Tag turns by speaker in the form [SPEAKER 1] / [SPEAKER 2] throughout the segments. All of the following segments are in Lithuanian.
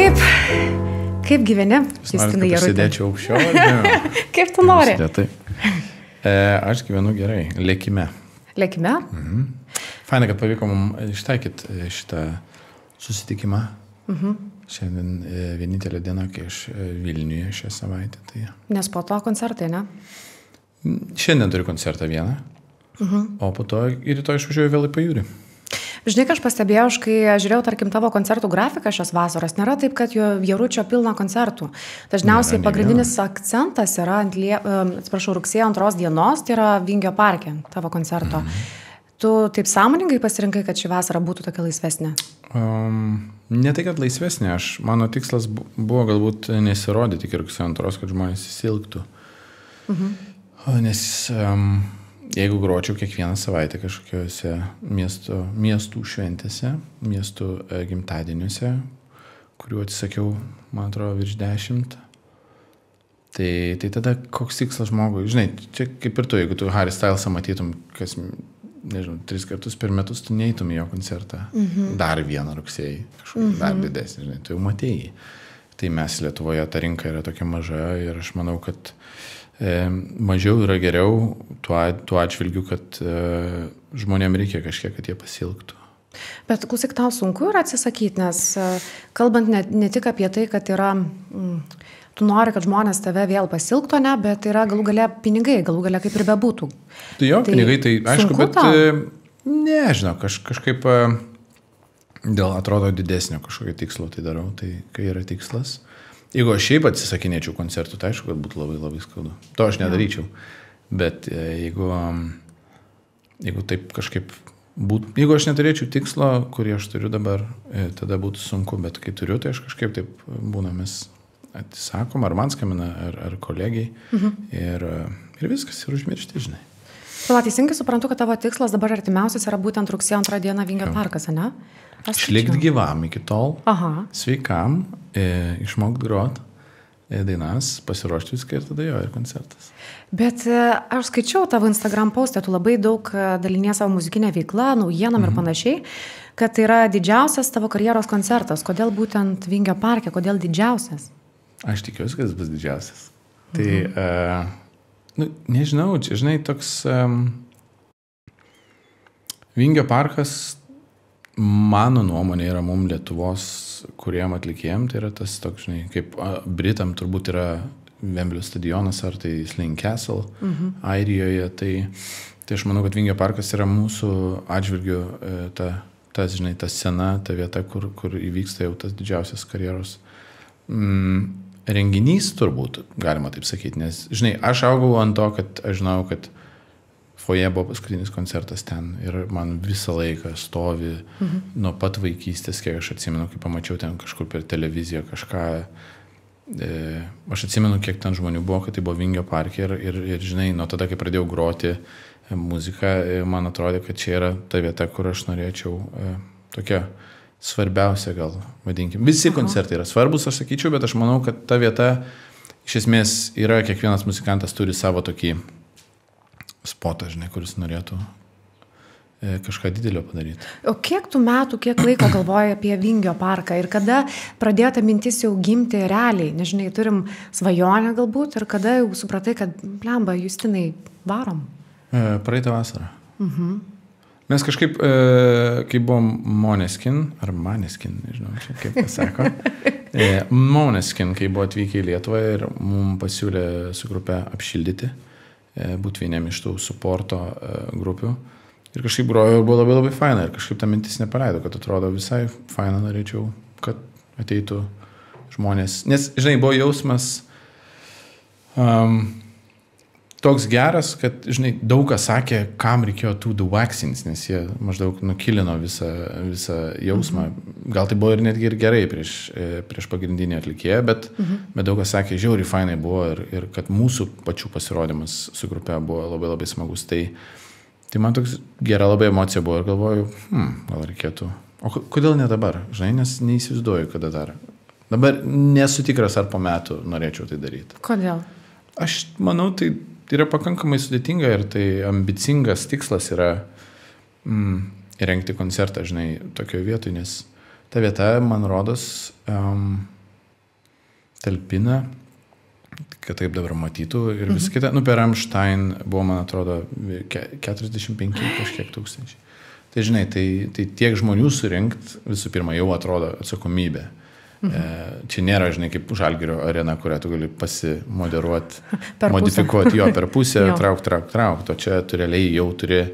[SPEAKER 1] Kaip, kaip gyveni, Justinai Jarutė?
[SPEAKER 2] Sėdėčiau aukščiau. Ne?
[SPEAKER 1] Kaip tu nori?
[SPEAKER 2] Lėtai. E, aš gyvenu gerai, lėkime.
[SPEAKER 1] Lėkime?
[SPEAKER 2] Mhm. Faina, kad pavyko mums ištaikyti šitą susitikimą. Mhm. Šiandien e, vienintelė diena, kai aš e, Vilniuje šią savaitę. Tai...
[SPEAKER 1] Nes po to koncertai, ne?
[SPEAKER 2] Šiandien turiu koncertą vieną. Mhm. O po to ir rytoj išvažiuoju vėl į pajūrį.
[SPEAKER 1] Žinai, ką aš pastebėjau, aš kai žiūrėjau, tarkim, tavo koncertų grafiką šios vasaros, nėra taip, kad jo Jaručio pilna koncertų. Dažniausiai
[SPEAKER 2] Nėra,
[SPEAKER 1] pagrindinis akcentas yra, ant, lie, atsiprašau, rugsėjo antros dienos, tai yra Vingio parke tavo koncerto. Mhm. Tu taip sąmoningai pasirinkai, kad ši vasara būtų tokia laisvesnė?
[SPEAKER 2] Um, ne tai, kad laisvesnė, aš, mano tikslas bu- buvo galbūt nesirodyti iki rugsėjo antros, kad žmonės įsilgtų. Mhm. Nes um, jeigu gročiau kiekvieną savaitę kažkokiuose miesto, miestų šventėse, miestų e, gimtadieniuose, kuriuo atsisakiau, man atrodo, virš dešimt, tai, tai tada koks tikslas žmogui, žinai, čia kaip ir tu, jeigu tu Harry Stylesą matytum, kas, nežinau, tris kartus per metus, tu neįtum į jo koncertą. Mhm. Dar vieną rugsėjį, kažkokį mhm. dar didesnį, žinai, tu jau matėjai. Tai mes Lietuvoje ta rinka yra tokia maža ir aš manau, kad mažiau yra geriau tuo, tuo atžvilgiu, kad e, žmonėm reikia kažkiek, kad jie pasilgtų.
[SPEAKER 1] Bet klausyk, tau sunku yra atsisakyti, nes e, kalbant ne, ne tik apie tai, kad yra, mm, tu nori, kad žmonės tave vėl pasilgtų, ne, bet yra galų gale pinigai, galų gale kaip ir bebūtų.
[SPEAKER 2] Tai jo,
[SPEAKER 1] Tai
[SPEAKER 2] pinigai, tai aišku, bet
[SPEAKER 1] tau?
[SPEAKER 2] e, nežinau, kaž, kažkaip e, dėl atrodo didesnio kažkokio tikslo tai darau, tai kai yra tikslas. Jeigu aš šiaip atsisakinėčiau koncertų, tai aišku, kad būtų labai labai skaudu. To aš nedaryčiau. Bet e, jeigu, jeigu taip kažkaip būtų, jeigu aš neturėčiau tikslo, kurį aš turiu dabar, e, tada būtų sunku, bet kai turiu, tai aš kažkaip taip būna mes atsisakom, ar man skambina, ar, ar kolegiai. Mhm. Ir, e, ir viskas, ir užmiršti, žinai.
[SPEAKER 1] Pala, teisingai suprantu, kad tavo tikslas dabar artimiausias yra būtent rugsėjo antrą dieną Vingio parkas, ne?
[SPEAKER 2] Išlikti gyvam iki tol.
[SPEAKER 1] Aha.
[SPEAKER 2] Sveikam, e, išmokti grot e, dainas, pasiruošti viską ir tada jo ir koncertas.
[SPEAKER 1] Bet e, aš skaičiau tavo Instagram postę, tu labai daug e, dalinė savo muzikinę veiklą, naujienom mhm. ir panašiai, kad tai yra didžiausias tavo karjeros koncertas. Kodėl būtent Vingio parke, kodėl didžiausias?
[SPEAKER 2] Aš tikiuosi, kad jis bus didžiausias. Tai, uh, nu, nežinau, čia, žinai, toks um, Vingio parkas, mano nuomonė, yra mum Lietuvos, kuriem atlikėjim, tai yra tas toks, žinai, kaip a, Britam turbūt yra Vemblio stadionas ar tai Slane Castle mhm. Airijoje, tai, tai aš manau, kad Vingio parkas yra mūsų atžvilgių e, ta, tas, žinai, ta scena, ta vieta, kur, kur įvyksta jau tas didžiausias karjeros mm, renginys turbūt, galima taip sakyti, nes, žinai, aš augau ant to, kad aš žinau, kad foje buvo paskutinis koncertas ten ir man visą laiką stovi mhm. nuo pat vaikystės, kiek aš atsimenu, kai pamačiau ten kažkur per televiziją kažką. E, aš atsimenu, kiek ten žmonių buvo, kad tai buvo Vingio parke ir, ir, ir žinai, nuo tada, kai pradėjau groti e, muziką, e, man atrodė, kad čia yra ta vieta, kur aš norėčiau e, tokia svarbiausia gal, vadinkim. Visi Aha. koncertai yra svarbus, aš sakyčiau, bet aš manau, kad ta vieta iš esmės yra, kiekvienas muzikantas turi savo tokį spotą, žinai, kuris norėtų e, kažką didelio padaryti.
[SPEAKER 1] O kiek tų metų, kiek laiko galvoji apie Vingio parką ir kada pradėjo ta mintis jau gimti realiai? Nežinai, turim svajonę galbūt ir kada jau supratai, kad, blemba, Justinai, varom.
[SPEAKER 2] E, praeitą vasarą. Mhm. Mes kažkaip, e, kai buvom Moneskin, ar Maneskin, nežinau, čia kaip pasako, e, Moneskin, kai buvo atvykę į Lietuvą ir mums pasiūlė su grupė apšildyti, e, būti vieniem iš tų suporto e, grupių. Ir kažkaip grojo ir buvo labai labai faina ir kažkaip ta mintis nepaleido, kad atrodo visai faina, norėčiau, kad ateitų žmonės. Nes, žinai, buvo jausmas, um, toks geras, kad, žinai, daug kas sakė, kam reikėjo tų The Waxins, nes jie maždaug nukilino visą, visą jausmą. Mhm. Gal tai buvo ir netgi ir gerai prieš, e, prieš pagrindinį atlikėją, bet, mhm. bet daug kas sakė, žiauri fainai buvo ir, ir kad mūsų pačių pasirodymas su grupė buvo labai labai smagus. Tai, tai man toks gera labai emocija buvo ir galvoju, hmm, gal reikėtų. O ko- kodėl ne dabar, žinai, nes neįsivaizduoju, kada dar. Dabar nesu tikras, ar po metų norėčiau tai daryti.
[SPEAKER 1] Kodėl?
[SPEAKER 2] Aš manau, tai, tai yra pakankamai sudėtinga ir tai ambicingas tikslas yra mm, įrengti koncertą, žinai, tokioje vietoje, nes ta vieta, man rodos, um, talpina, kad taip dabar matytų ir mhm. vis kita. Nu, per Amstein buvo, man atrodo, 45 kažkiek tūkstančiai. Tai žinai, tai, tai tiek žmonių surinkti visų pirma jau atrodo atsakomybė. Mhm. E, čia nėra, žinai, kaip žalgerio arena, kurią tu gali pasimoderuoti, modifikuoti jo per pusę, trauk, trauk, trauk. O čia tu realiai jau turi e,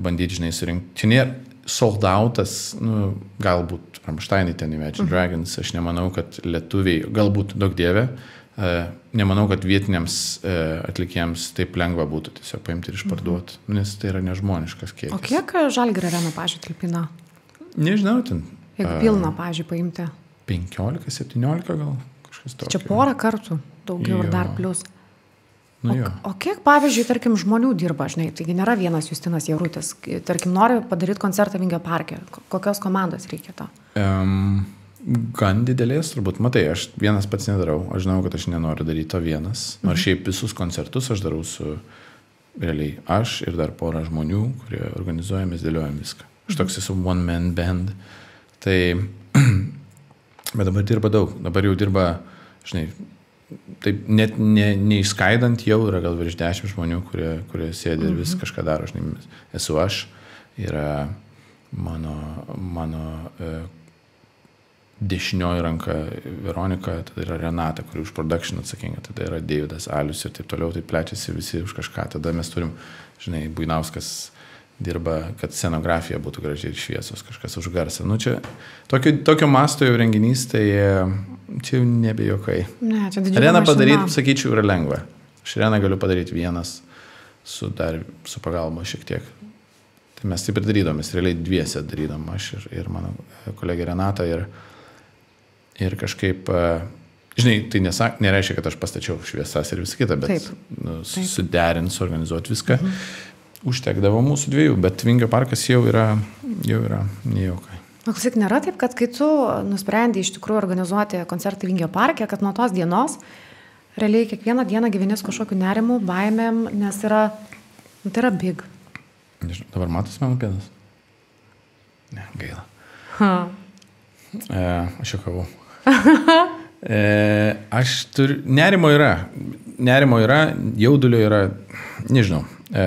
[SPEAKER 2] bandyti, žinai, surinkti. Čia nėra sold outas, nu, galbūt Ramšteinai ten Imagine mhm. Dragons, aš nemanau, kad lietuviai, galbūt daug dievė, e, nemanau, kad vietiniams e, atlikėjams taip lengva būtų tiesiog paimti ir išparduoti, mhm. nes tai yra nežmoniškas kiekis.
[SPEAKER 1] O kiek žalgerio arena, pažiūrėjau, talpina?
[SPEAKER 2] Nežinau, ten.
[SPEAKER 1] Jeigu pilna, pažiūrėjau, paimti.
[SPEAKER 2] 15, 17 gal kažkas tokio.
[SPEAKER 1] Čia porą kartų daugiau jo. ir dar plus.
[SPEAKER 2] Nu,
[SPEAKER 1] o, o kiek, pavyzdžiui, tarkim, žmonių dirba, žinai, taigi nėra vienas Justinas Jarutis, tarkim, nori padaryti koncertą Vingio parke, kokios komandos reikia to?
[SPEAKER 2] Um, gan didelės, turbūt, matai, aš vienas pats nedarau, aš žinau, kad aš nenoriu daryti to vienas, nors mhm. šiaip visus koncertus aš darau su, realiai, aš ir dar pora žmonių, kurie organizuojame, dėliojam viską. Aš mhm. toks esu one man band, tai Bet dabar dirba daug. Dabar jau dirba, žinai, taip net ne, neišskaidant jau yra gal virš dešimt žmonių, kurie, kurie sėdi ir vis mhm. kažką daro. Žinai, esu aš, yra mano, mano e, dešinioji ranka Veronika, tada yra Renata, kuri už production atsakinga, tada yra Davidas Alius ir taip toliau, tai plečiasi visi už kažką. Tada mes turim, žinai, Buinauskas dirba, kad scenografija būtų gražiai ir šviesos, kažkas už garsą. Nu, čia tokio, tokio masto jau renginys, tai čia jau nebejokai.
[SPEAKER 1] Ne, čia didžiulė.
[SPEAKER 2] Areną padaryti, sakyčiau, yra lengva. Aš areną galiu padaryti vienas su, dar, su pagalba šiek tiek. Tai mes taip ir darydom, mes realiai dviese darydom, aš ir, ir mano kolegė Renata. Ir, ir kažkaip, žinai, tai nesak, nereiškia, kad aš pastačiau šviesas ir visą kitą, bet taip. Nu, suderint, suorganizuoti viską. Mhm užtekdavo mūsų dviejų, bet Vingio parkas jau yra, jau yra nejaukai.
[SPEAKER 1] O klausyk, nėra taip, kad kai tu nusprendai iš tikrųjų organizuoti koncertą Vingio parke, kad nuo tos dienos realiai kiekvieną dieną gyveni su kažkokiu nerimu, baimėm, nes yra, nu, tai yra big.
[SPEAKER 2] Nežinau, dabar matas mano pėdas? Ne, gaila. Ha. E, aš juokavau. e, aš turiu, nerimo yra, nerimo yra, jaudulio yra, nežinau. E,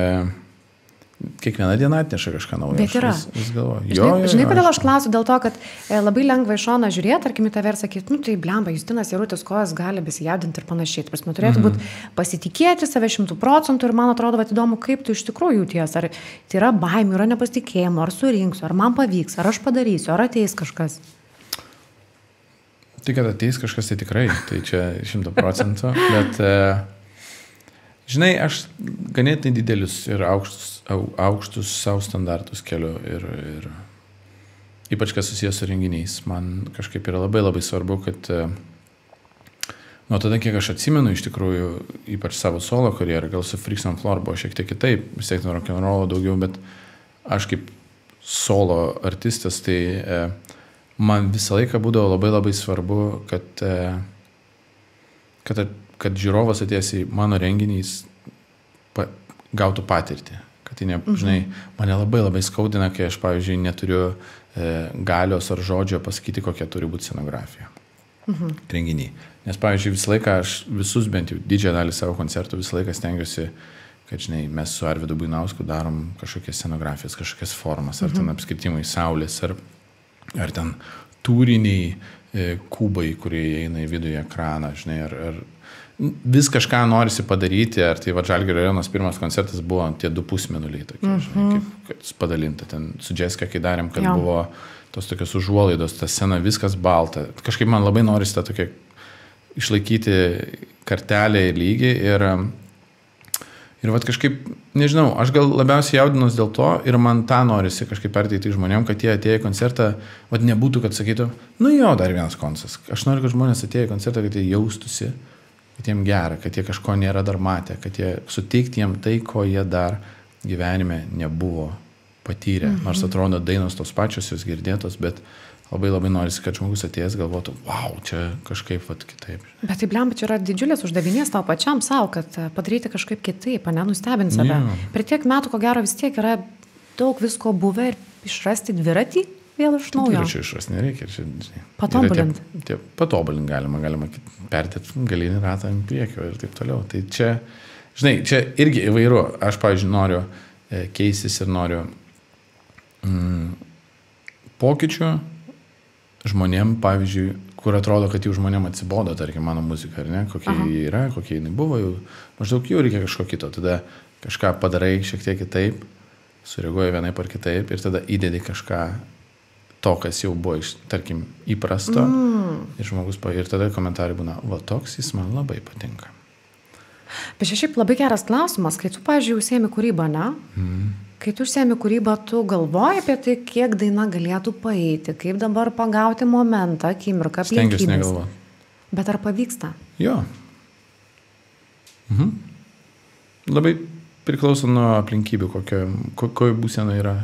[SPEAKER 2] kiekviena diena atneša kažką naujo.
[SPEAKER 1] Bet yra.
[SPEAKER 2] Vis, vis galvoju.
[SPEAKER 1] Jo, žinai, žinai, kodėl aš klausiu? Dėl to, kad e, labai lengva iš šono žiūrėti, tarkim, į tave ir sakyti, nu tai blemba, Justinas Jarutis kojas gali besijaudinti ir panašiai. Prasme, turėtų mm -hmm. būti pasitikėti save šimtų procentų ir man atrodo, kad įdomu, kaip tu iš tikrųjų jauties. Ar tai yra baimė, yra nepasitikėjimo, ar surinksiu, ar man pavyks, ar aš padarysiu, ar ateis kažkas.
[SPEAKER 2] Tai kad ateis kažkas, tai tikrai, tai čia šimtų procentų, bet... Uh, Žinai, aš ganėtinai didelius ir aukštus, aukštus savo standartus keliu ir, ir ypač kas susijęs su renginiais. Man kažkaip yra labai labai svarbu, kad e, nuo tada, kiek aš atsimenu, iš tikrųjų, ypač savo solo karjerą, gal su Freaks on Floor buvo šiek tiek kitaip, vis tiek nuo rock'n'rollo daugiau, bet aš kaip solo artistas, tai e, man visą laiką būdavo labai labai svarbu, kad, e, kad kad žiūrovas atėjęs į mano renginį pa, gautų patirtį. Kad tai, ne, mhm. žinai, mane labai labai skaudina, kai aš, pavyzdžiui, neturiu e, galios ar žodžio pasakyti, kokia turi būti scenografija. Mhm. Renginį. Nes, pavyzdžiui, visą laiką aš visus, bent jau didžiąją dalį savo koncertų, visą laiką stengiuosi, kad, žinai, mes su Arvidu Buinausku darom kažkokias scenografijas, kažkokias formas, ar mhm. ten apskritimai saulės, ar, ar ten tūriniai e, kubai, kurie įeina į vidų į ekraną, žinai, ar, ar vis kažką norisi padaryti, ar tai Vadžalgirio rajonas pirmas koncertas buvo tie du pusmenuliai tokie, mm -hmm. žinai, mhm. kaip padalinta. Ten su Jessica, kai darėm, kad ja. buvo tos tokios užuolaidos, ta scena, viskas balta. Kažkaip man labai norisi tą tokią išlaikyti kartelę į lygį ir, ir vad kažkaip, nežinau, aš gal labiausiai jaudinus dėl to ir man tą norisi kažkaip perteikti žmonėm, kad jie atėjo į koncertą, vad nebūtų, kad sakytų, nu jo, dar vienas koncertas. Aš noriu, kad žmonės atėjo į koncertą, kad jie jaustųsi kad jiem gera, kad jie kažko nėra dar matę, kad jie suteikti jiem tai, ko jie dar gyvenime nebuvo patyrę. Mhm. Nors atrodo dainos tos pačios, jos girdėtos, bet labai labai norisi, kad žmogus atėjęs galvotų, wow, čia kažkaip vat, kitaip.
[SPEAKER 1] Bet tai blemba, čia yra didžiulis uždavinys tau pačiam savo, kad e, padaryti kažkaip kitaip, nenustebinti save. Ja. Per tiek metų, ko gero, vis tiek yra daug visko buvę ir išrasti dviratį vėl iš naujo.
[SPEAKER 2] Dviračio išras nereikia. Čia, žinai,
[SPEAKER 1] Patobulint.
[SPEAKER 2] Tie, tie, patobulint galima, galima pertėti galinį ratą ant priekio ir taip toliau. Tai čia, žinai, čia irgi įvairu. Aš, pavyzdžiui, noriu e, keistis ir noriu mm, pokyčių žmonėm, pavyzdžiui, kur atrodo, kad jau žmonėm atsibodo, tarkim, mano muzika, ar ne, kokia Aha. jį yra, kokia jinai buvo, jau, maždaug jau reikia kažko kito, tada kažką padarai šiek tiek kitaip, sureaguoji vienaip ar kitaip ir tada įdedi kažką to, kas jau buvo, iš, tarkim, įprasto. Mm. Ir žmogus, ir tada komentarai būna, va toks jis man labai patinka.
[SPEAKER 1] Bet šiaip labai geras klausimas, kai tu, pažiūrėjau, užsiemi kūrybą, ne? Mm. Kai tu užsiemi kūrybą, tu galvoji apie tai, kiek daina galėtų paeiti, kaip dabar pagauti momentą, akimirką,
[SPEAKER 2] aplinkybės. Stengiuosi negalvoti.
[SPEAKER 1] Bet ar pavyksta?
[SPEAKER 2] Jo. Mhm. Labai priklauso nuo aplinkybių, kokio, kokio būsena yra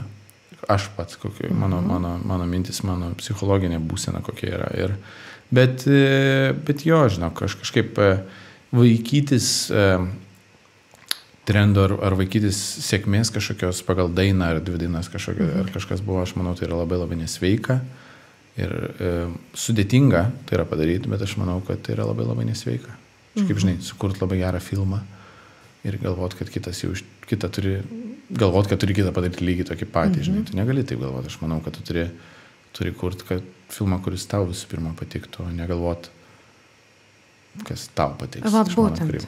[SPEAKER 2] aš pats, mano, mhm. mano, mano mintis, mano psichologinė būsena kokia yra. Ir, bet, e, bet jo, žinok, aš kažkaip e, vaikytis e, trendo ar, ar vaikytis sėkmės kažkokios pagal dainą ar dvi dainas kažkokio, mhm. ar kažkas buvo, aš manau, tai yra labai labai nesveika. Ir e, sudėtinga tai yra padaryti, bet aš manau, kad tai yra labai labai nesveika. Aš kaip mhm. žinai, sukurt labai gerą filmą ir galvot, kad kitas jau kitą turi galvot, kad turi kitą padaryti lygiai tokį patį, mhm. žinai, tu negali taip galvoti. Aš manau, kad tu turi, turi kurti filmą, kuris tau visų pirma patiktų, o negalvot, kas tau patiks.
[SPEAKER 1] Vat būtent.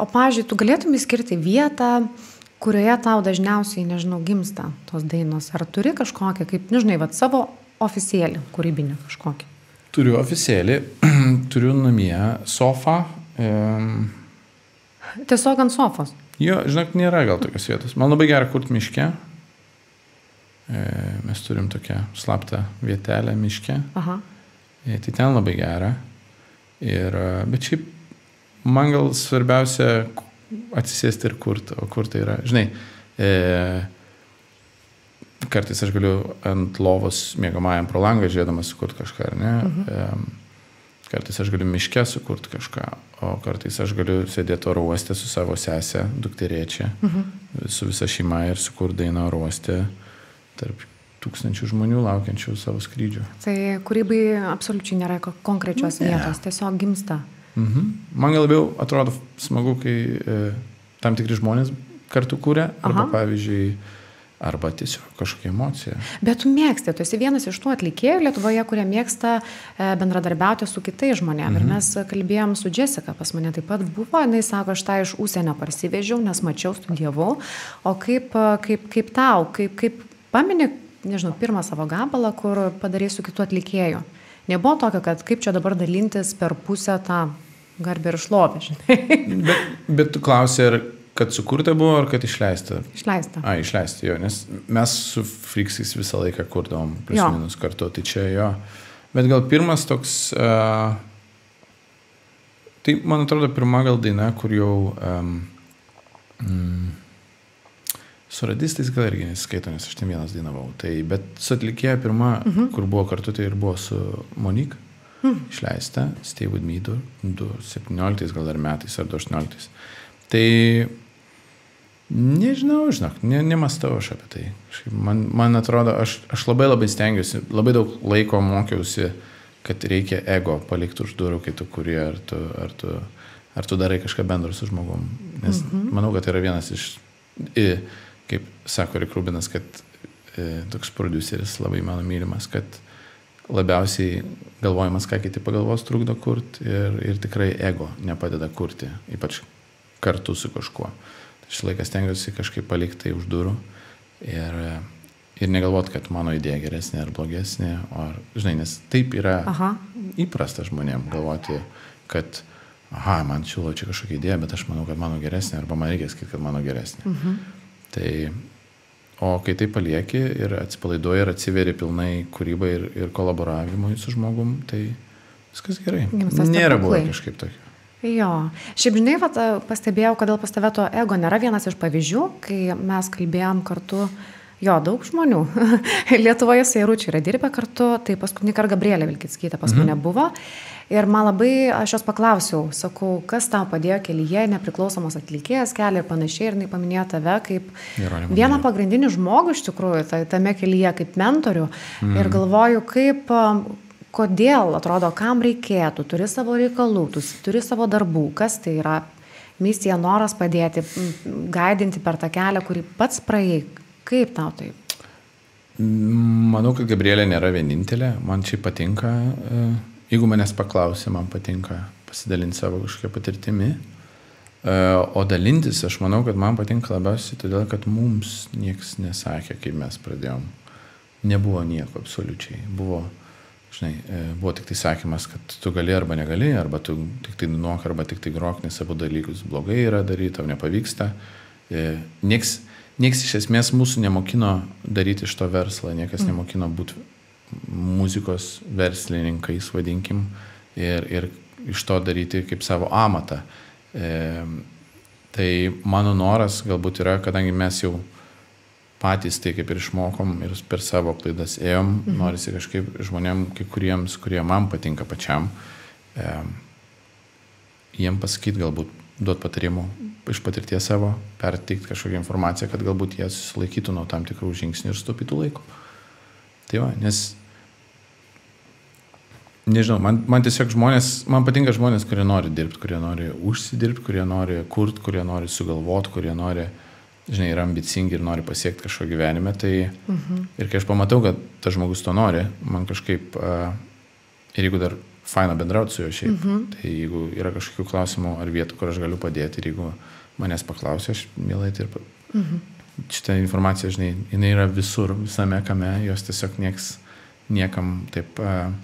[SPEAKER 1] O, pažiūrėjau, tu galėtum įskirti vietą, kurioje tau dažniausiai, nežinau, gimsta tos dainos. Ar turi kažkokią, kaip, nežinai, vat, savo oficialį, kūrybinį kažkokį?
[SPEAKER 2] Turiu oficialį, turiu namie sofą. E...
[SPEAKER 1] Tiesiog ant sofos.
[SPEAKER 2] Jo, žinok, nėra gal tokios vietos. Man labai gera kurti miške. E, mes turim tokią slaptą vietelę miške. Aha. E, tai ten labai gera. Ir, e, bet šiaip man gal svarbiausia atsisėsti ir kurti, o kur tai yra. Žinai, e, kartais aš galiu ant lovos mėgamajam pro langą žiūrėdamas sukurti kažką, ar ne? Mhm. E, Kartais aš galiu miške sukurti kažką, o kartais aš galiu sėdėti oro uoste su savo sesė, dukterėčia, mhm. su visa šeima ir sukurti dainą oro uoste tarp tūkstančių žmonių laukiančių savo skrydžių.
[SPEAKER 1] Tai kūrybai absoliučiai nėra konkrečios ne. vietos, tiesiog gimsta.
[SPEAKER 2] Mhm. Man labiau atrodo smagu, kai e, tam tikri žmonės kartu kūrė, arba Aha. pavyzdžiui, arba tiesiog kažkokia emocija.
[SPEAKER 1] Bet tu mėgsti, tu esi vienas iš tų atlikėjų Lietuvoje, kurie mėgsta e, bendradarbiauti su kitais žmonėmis. Mhm. Ir mes kalbėjom su Jessica, pas mane taip pat buvo, jinai sako, aš tą iš užsienio parsivežiau, nes mačiau, studijavau. O kaip, e, kaip, kaip tau, kaip, kaip pamini, nežinau, pirmą savo gabalą, kur padarai su kitu atlikėju. Nebuvo tokio, kad kaip čia dabar dalintis per pusę tą garbę ir šlovę, žinai.
[SPEAKER 2] bet, bet tu klausai, ar Kad sukurta buvo ar kad išleista?
[SPEAKER 1] Išleista.
[SPEAKER 2] A, išleista, jo, nes mes su Friksais visą laiką kurdavom plius jo. minus kartu, tai čia jo. Bet gal pirmas toks, uh, tai man atrodo pirma gal daina, kur jau um, mm, su radistais gal irgi nesiskaito, nes aš ten vienas dainavau. Tai, bet su atlikėja pirma, uh mhm. -huh. kur buvo kartu, tai ir buvo su Monik. Hmm. Išleista, Stay With Me 2017 gal dar metais ar 2018. Tai Nežinau, žinok, ne, nemastau aš apie tai. Man, man atrodo, aš, aš labai labai stengiuosi, labai daug laiko mokiausi, kad reikia ego palikti už durų, kai tu kuri, ar tu, ar tu, ar tu darai kažką bendro su žmogum. Nes mhm. manau, kad tai yra vienas iš, kaip sako Rikrubinas, kad e, toks produceris labai mano mylimas, kad labiausiai galvojimas, ką kiti pagalvos, trukdo kurti ir, ir tikrai ego nepadeda kurti, ypač kartu su kažkuo šį laiką stengiuosi kažkaip palikti tai už durų ir, ir negalvot, kad mano idėja geresnė ar blogesnė, ar, žinai, nes taip yra aha. įprasta žmonėm galvoti, kad, aha, man siūlo čia kažkokia idėja, bet aš manau, kad mano geresnė, arba man reikia sakyti, kad mano geresnė. Mhm. Tai, o kai tai palieki ir atsipalaiduoji ir atsiveri pilnai kūrybai ir, ir kolaboravimui su žmogum, tai viskas gerai. Nėra buvę kažkaip tokio.
[SPEAKER 1] Jo, šiaip žinai, vat, pastebėjau, kodėl pas tave to ego nėra vienas iš pavyzdžių, kai mes kalbėjom kartu Jo, daug žmonių. Lietuvoje Jaručiu yra dirbę kartu, tai paskutinį kartą Gabrielė Vilkitskytė pas mane mhm. buvo. Ir man labai, aš jos paklausiau, sakau, kas tau padėjo kelyje, nepriklausomos atlikėjas kelią ir panašiai, ir jinai paminėjo tave kaip Jeronimo vieną pagrindinį žmogų iš tikrųjų, tai, tame kelyje kaip mentorių. Mm. Ir galvoju, kaip, kodėl, atrodo, kam reikėtų, turi savo reikalų, tu turi savo darbų, kas tai yra misija, noras padėti, gaidinti per tą kelią, kurį pats praėjai. Kaip tau tai?
[SPEAKER 2] Manau, kad Gabrielė nėra vienintelė, man šiaip patinka. Uh jeigu manęs paklausė, man patinka pasidalinti savo kažkokią patirtimį. E, o dalintis, aš manau, kad man patinka labiausiai todėl, kad mums niekas nesakė, kaip mes pradėjom. Nebuvo nieko absoliučiai. Buvo, žinai, e, buvo tik tai sakymas, kad tu gali arba negali, arba tu tik tai nuok, arba tik tai grok, nes abu dalykus blogai yra daryti, tau nepavyksta. E, nieks, nieks iš esmės mūsų nemokino daryti iš to verslą, niekas mm. nemokino būti muzikos verslininkais, vadinkim, ir, ir iš to daryti kaip savo amatą. E, tai mano noras galbūt yra, kadangi mes jau patys tai kaip ir išmokom ir per savo klaidas ėjom, mhm. norisi kažkaip žmonėm, kai kuriems, kurie man patinka pačiam, e, jiem pasakyti galbūt, duoti patarimų iš patirties savo, perteikti kažkokią informaciją, kad galbūt jie susilaikytų nuo tam tikrų žingsnių ir stupytų laiko. Tai va, nes nežinau, man, man tiesiog žmonės, man patinka žmonės, kurie nori dirbti, kurie nori užsidirbti, kurie nori kurti, kurie nori sugalvoti, kurie nori, žinai, yra ambicingi ir nori pasiekti kažko gyvenime. Tai mhm. ir kai aš pamatau, kad tas žmogus to nori, man kažkaip, uh, ir jeigu dar faina bendrauti su juo šiaip, mhm. tai jeigu yra kažkokių klausimų ar vietų, kur aš galiu padėti, ir jeigu manęs paklausia, aš mielai tai ir... Mhm. Šitą informaciją, žinai, jinai yra visur, visame kame, jos tiesiog nieks, niekam taip... Uh,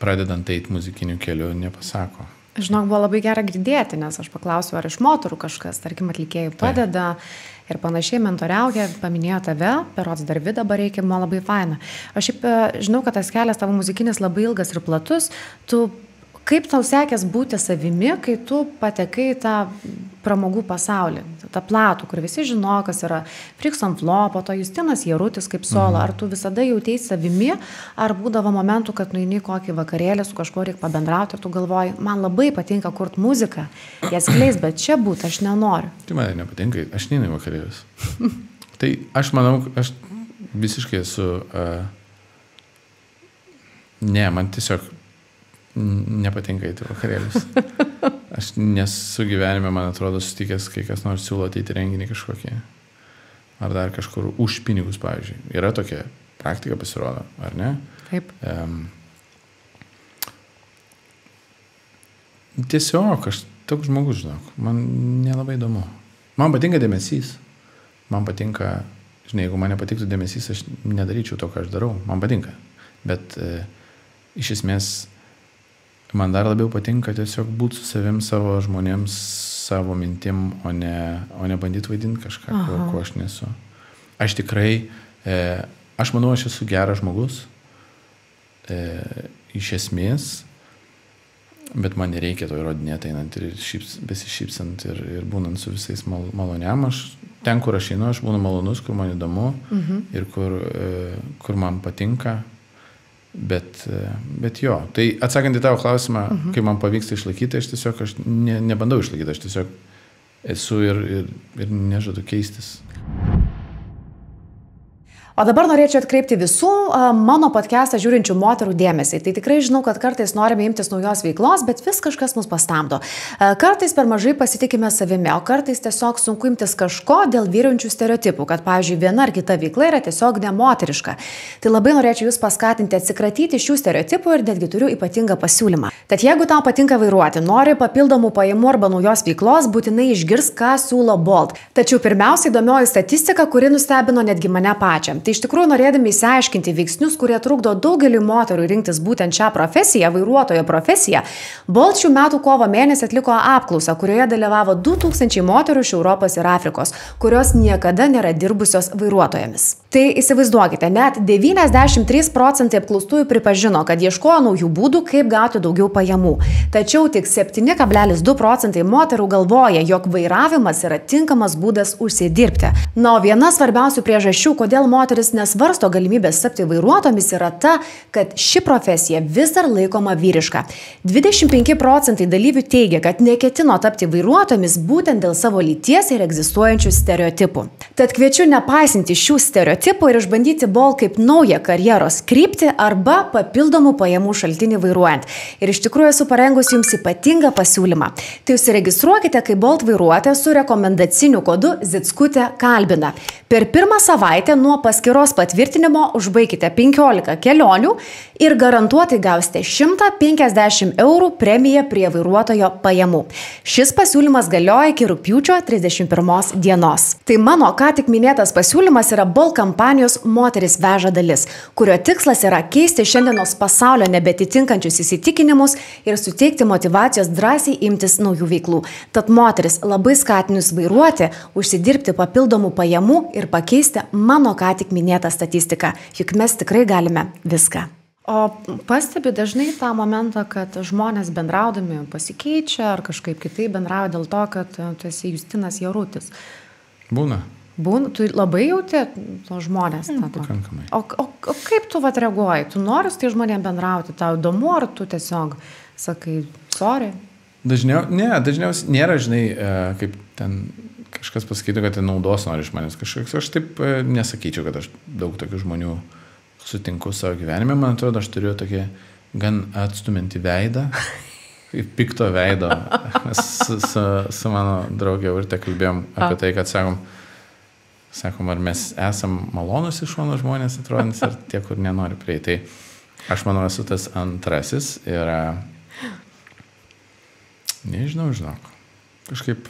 [SPEAKER 2] pradedant eiti muzikiniu keliu, nepasako.
[SPEAKER 1] Žinok, buvo labai gera girdėti, nes aš paklausiau, ar iš moterų kažkas, tarkim, atlikėjai padeda tai. ir panašiai mentoriauja, paminėjo tave, perots dar vid dabar reikia, man labai faina. Aš šiaip e, žinau, kad tas kelias tavo muzikinis labai ilgas ir platus, tu Kaip tau sekės būti savimi, kai tu patekai į tą pramogų pasaulį, tą platų, kur visi žino, kas yra Frikson Flo, po to Justinas Jarutis kaip solo, mhm. ar tu visada jautėjai savimi, ar būdavo momentų, kad nueini kokį vakarėlį, su kažkuo reikia pabendrauti ir tu galvoji, man labai patinka kurti muziką, jas kleis, bet čia būti aš nenoriu.
[SPEAKER 2] Tai man nepatinka, aš neinu į vakarėlius. tai aš manau, aš visiškai esu... Uh, ne, man tiesiog Nepatinka į vakarėlius. Aš nesu gyvenime, man atrodo, sutikęs, kai kas nors siūlo ateiti renginį kažkokį. Ar dar kažkur už pinigus, pavyzdžiui. Yra tokia praktika pasirodo, ar ne?
[SPEAKER 1] Taip. Um,
[SPEAKER 2] tiesiog aš toks žmogus, žinok, man nelabai įdomu. Man patinka dėmesys. Man patinka, žinai, jeigu man nepatiktų dėmesys, aš nedaryčiau to, ką aš darau. Man patinka. Bet e, iš esmės man dar labiau patinka tiesiog būti su savim savo žmonėms, savo mintim, o ne, o ne bandyti vaidinti kažką, ko, ko aš nesu. Aš tikrai, e, aš manau, aš esu geras žmogus, e, iš esmės, bet man nereikia to įrodinėti einant ir šyps, besišypsant ir, ir būnant su visais mal, maloniam. Aš ten, kur aš einu, aš būnu malonus, kur man įdomu mhm. ir kur, e, kur man patinka Bet, bet jo, tai atsakant į tavo klausimą, uh mhm. -huh. kai man pavyksta išlaikyti, aš tiesiog aš ne, nebandau išlaikyti, aš tiesiog esu ir, ir, ir nežadu keistis.
[SPEAKER 1] O dabar norėčiau atkreipti visų mano podcastą žiūrinčių moterų dėmesį. Tai tikrai žinau, kad kartais norime imtis naujos veiklos, bet vis kažkas mus pastamdo. Kartais per mažai pasitikime savimi, o kartais tiesiog sunku imtis kažko dėl vyraujančių stereotipų, kad, pavyzdžiui, viena ar kita veikla yra tiesiog nemoteriška. Tai labai norėčiau jūs paskatinti atsikratyti šių stereotipų ir netgi turiu ypatingą pasiūlymą. Tad jeigu tau patinka vairuoti, nori papildomų pajamų arba naujos veiklos, būtinai išgirs, ką siūlo Bolt. Tačiau pirmiausia įdomioji statistika, kuri nustebino netgi mane pačią. Tai iš tikrųjų norėdami įsiaiškinti veiksnius, kurie trukdo daugeliu moterų rinktis būtent šią profesiją, vairuotojo profesiją, Bolt šių metų kovo mėnesį atliko apklausą, kurioje dalyvavo 2000 moterų iš Europos ir Afrikos, kurios niekada nėra dirbusios vairuotojomis. Tai įsivaizduokite, net 93 procentai apklaustųjų pripažino, kad ieškojo naujų būdų, kaip gauti daugiau pajamų. Tačiau tik 7,2 procentai moterų galvoja, jog vairavimas yra tinkamas būdas užsidirbti. Na, o viena svarbiausių priežasčių, kodėl moteris nesvarsto galimybės tapti vairuotomis, yra ta, kad ši profesija vis dar laikoma vyriška. 25 procentai dalyvių teigia, kad neketino tapti vairuotomis būtent dėl savo lyties ir egzistuojančių stereotipų. Tad kviečiu nepaisinti šių stereotipų stereotipų ir išbandyti bol kaip naują karjeros kryptį arba papildomų pajamų šaltinį vairuojant. Ir iš tikrųjų esu parengus jums ypatingą pasiūlymą. Tai užsiregistruokite kaip Bolt vairuotoja su rekomendaciniu kodu Zitskutė kalbina. Per pirmą savaitę nuo paskiros patvirtinimo užbaikite 15 kelionių ir garantuotai gausite 150 eurų premiją prie vairuotojo pajamų. Šis pasiūlymas galioja iki rūpiučio 31 dienos. Tai mano ką tik minėtas pasiūlymas yra Bolt kampanijos Moteris veža dalis, kurio tikslas yra keisti šiandienos pasaulio nebetitinkančius įsitikinimus ir suteikti motivacijos drąsiai imtis naujų veiklų. Tad moteris labai skatinus vairuoti, užsidirbti papildomų pajamų ir pakeisti mano ką tik minėtą statistiką, juk mes tikrai galime viską. O pastebi dažnai tą momentą, kad žmonės bendraudami pasikeičia ar kažkaip kitaip bendrauja dėl to, kad tu esi Justinas Jarutis.
[SPEAKER 2] Būna.
[SPEAKER 1] Būna, tu labai jauti to žmonės.
[SPEAKER 2] Mm, pakankamai.
[SPEAKER 1] O, o, o kaip tu vat reaguoji? Tu nori su tai žmonėm bendrauti, tau įdomu, ar tu tiesiog sakai, sorry?
[SPEAKER 2] Dažniau, ne, dažniausiai nėra, žinai, e, kaip ten kažkas pasakytų, kad tai naudos nori iš manęs. Kažkoks, aš taip e, nesakyčiau, kad aš daug tokių žmonių sutinku savo gyvenime. Man atrodo, aš turiu tokį gan atstuminti veidą. Pikto veido. Mes su, su, su mano draugė Urte kalbėjom apie tai, kad sakom, sakom, ar mes esam malonus iš šono žmonės, atrodys, ar tie, kur nenori prieiti. Tai aš manau, esu tas antrasis ir nežinau, žinok, kažkaip.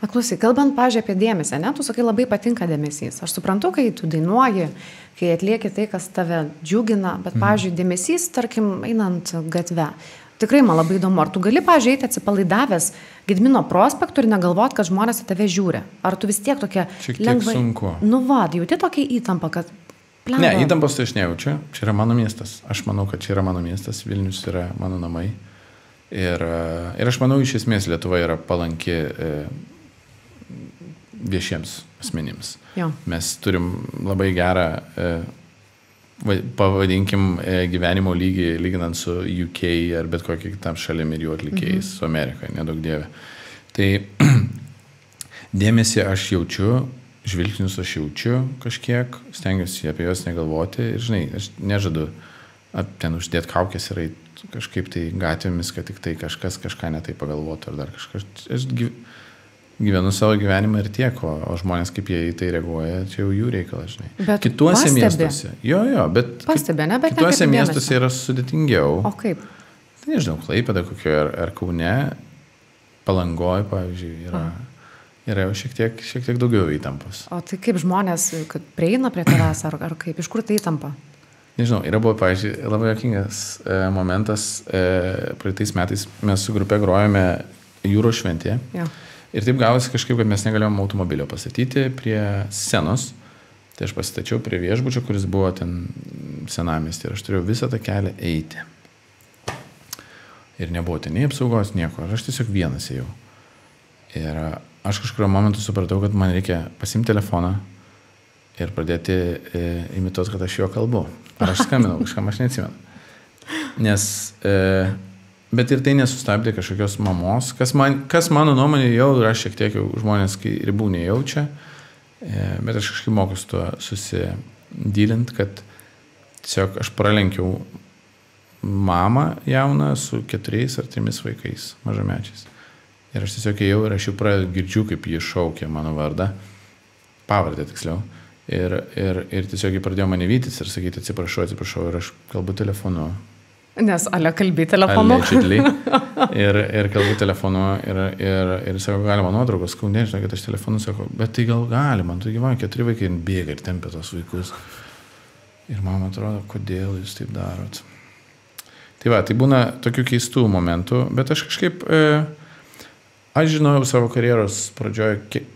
[SPEAKER 1] Klausyk, kalbant, pažiūrėjau, apie dėmesį, ne, tu sakai, labai patinka dėmesys. Aš suprantu, kai tu dainuoji, kai atlieki tai, kas tave džiugina, bet, mhm. pažiūrėjau, dėmesys, tarkim, einant gatve. Tikrai man labai įdomu, ar tu gali pažiūrėti atsipalaidavęs Gedmino prospektų ir negalvot, kad žmonės į tave žiūri. Ar tu vis tiek tokia...
[SPEAKER 2] Šiek tiek lengvai... sunku.
[SPEAKER 1] Nu vad, jauti tokia įtampa, kad...
[SPEAKER 2] Plenva. Ne, įtampos tai aš nejaučiu. Čia yra mano miestas. Aš manau, kad čia yra mano miestas. Vilnius yra mano namai. Ir, ir aš manau, iš esmės Lietuva yra palanki e, viešiems asmenims. Jo. Mes turim labai gerą e, pavadinkim e, gyvenimo lygį, lyginant su UK ar bet kokia kitam šalim ir jų atlikėjais, mhm. su Amerika, nedaug dievė. Tai dėmesį aš jaučiu, žvilgsnius aš jaučiu kažkiek, stengiuosi apie juos negalvoti ir, žinai, aš nežadu ten uždėti kaukės ir kažkaip tai gatvėmis, kad tik tai kažkas kažką netai pagalvotų ar dar kažkas. Aš gyvenu savo gyvenimą ir tiek, o, o žmonės kaip jie į tai reaguoja, čia jau jų reikalas, žinai. Bet kituose pastebi. miestuose. Jo, jo, bet.
[SPEAKER 1] Pastebė, ne, bet.
[SPEAKER 2] Kituose miestuose yra sudėtingiau.
[SPEAKER 1] O kaip?
[SPEAKER 2] Tai nežinau, Klaipėda kokio ar, ar Kaune, Palangoje, pavyzdžiui, yra. A. Yra jau šiek tiek, šiek tiek daugiau įtampos.
[SPEAKER 1] O tai kaip žmonės, prieina prie tavęs, ar, ar kaip, iš kur tai įtampa?
[SPEAKER 2] Nežinau, yra buvo, pavyzdžiui, labai jokingas e, momentas, e, praeitais metais mes su grupė grojame jūros šventėje. Ja. Ir taip gavosi kažkaip, kad mes negalėjom automobilio pastatyti prie scenos. Tai aš pastačiau prie viešbučio, kuris buvo ten senamestį ir aš turėjau visą tą kelią eiti. Ir nebuvo ten nei apsaugos, nieko. Aš tiesiog vienas ėjau. Ir aš kažkurio momentu supratau, kad man reikia pasimti telefoną ir pradėti e, imituoti, kad aš jo kalbu. Ar aš skambinau, kažkam aš neatsimenu. Nes e, Bet ir tai nesustabdė kažkokios mamos, kas, man, kas mano nuomonė jau yra šiek tiek jau žmonės, ribų nejaučia, e, bet aš kažkaip moku su tuo susidylint, kad tiesiog aš pralenkiau mamą jauną su keturiais ar trimis vaikais, mažamečiais. Ir aš tiesiog ėjau ir aš jau pradedu girdžiu, kaip jį šaukė mano vardą, pavardę tiksliau. Ir, ir, ir tiesiog jį pradėjo mane vytis ir sakyti atsiprašau, atsiprašau ir aš kalbu telefonu,
[SPEAKER 1] Nes Ale kalbė telefonu.
[SPEAKER 2] ir, ir kalbu telefonu ir, ir, ir sako, galima nuotraukos, sakau, nežinau, kad aš telefonu sakau, bet tai gal galima, tu gyveni, keturi vaikai ir bėga ir tempia tos vaikus. Ir man atrodo, kodėl jūs taip darot. Tai va, tai būna tokių keistų momentų, bet aš kažkaip, e, aš žinojau savo karjeros pradžioje,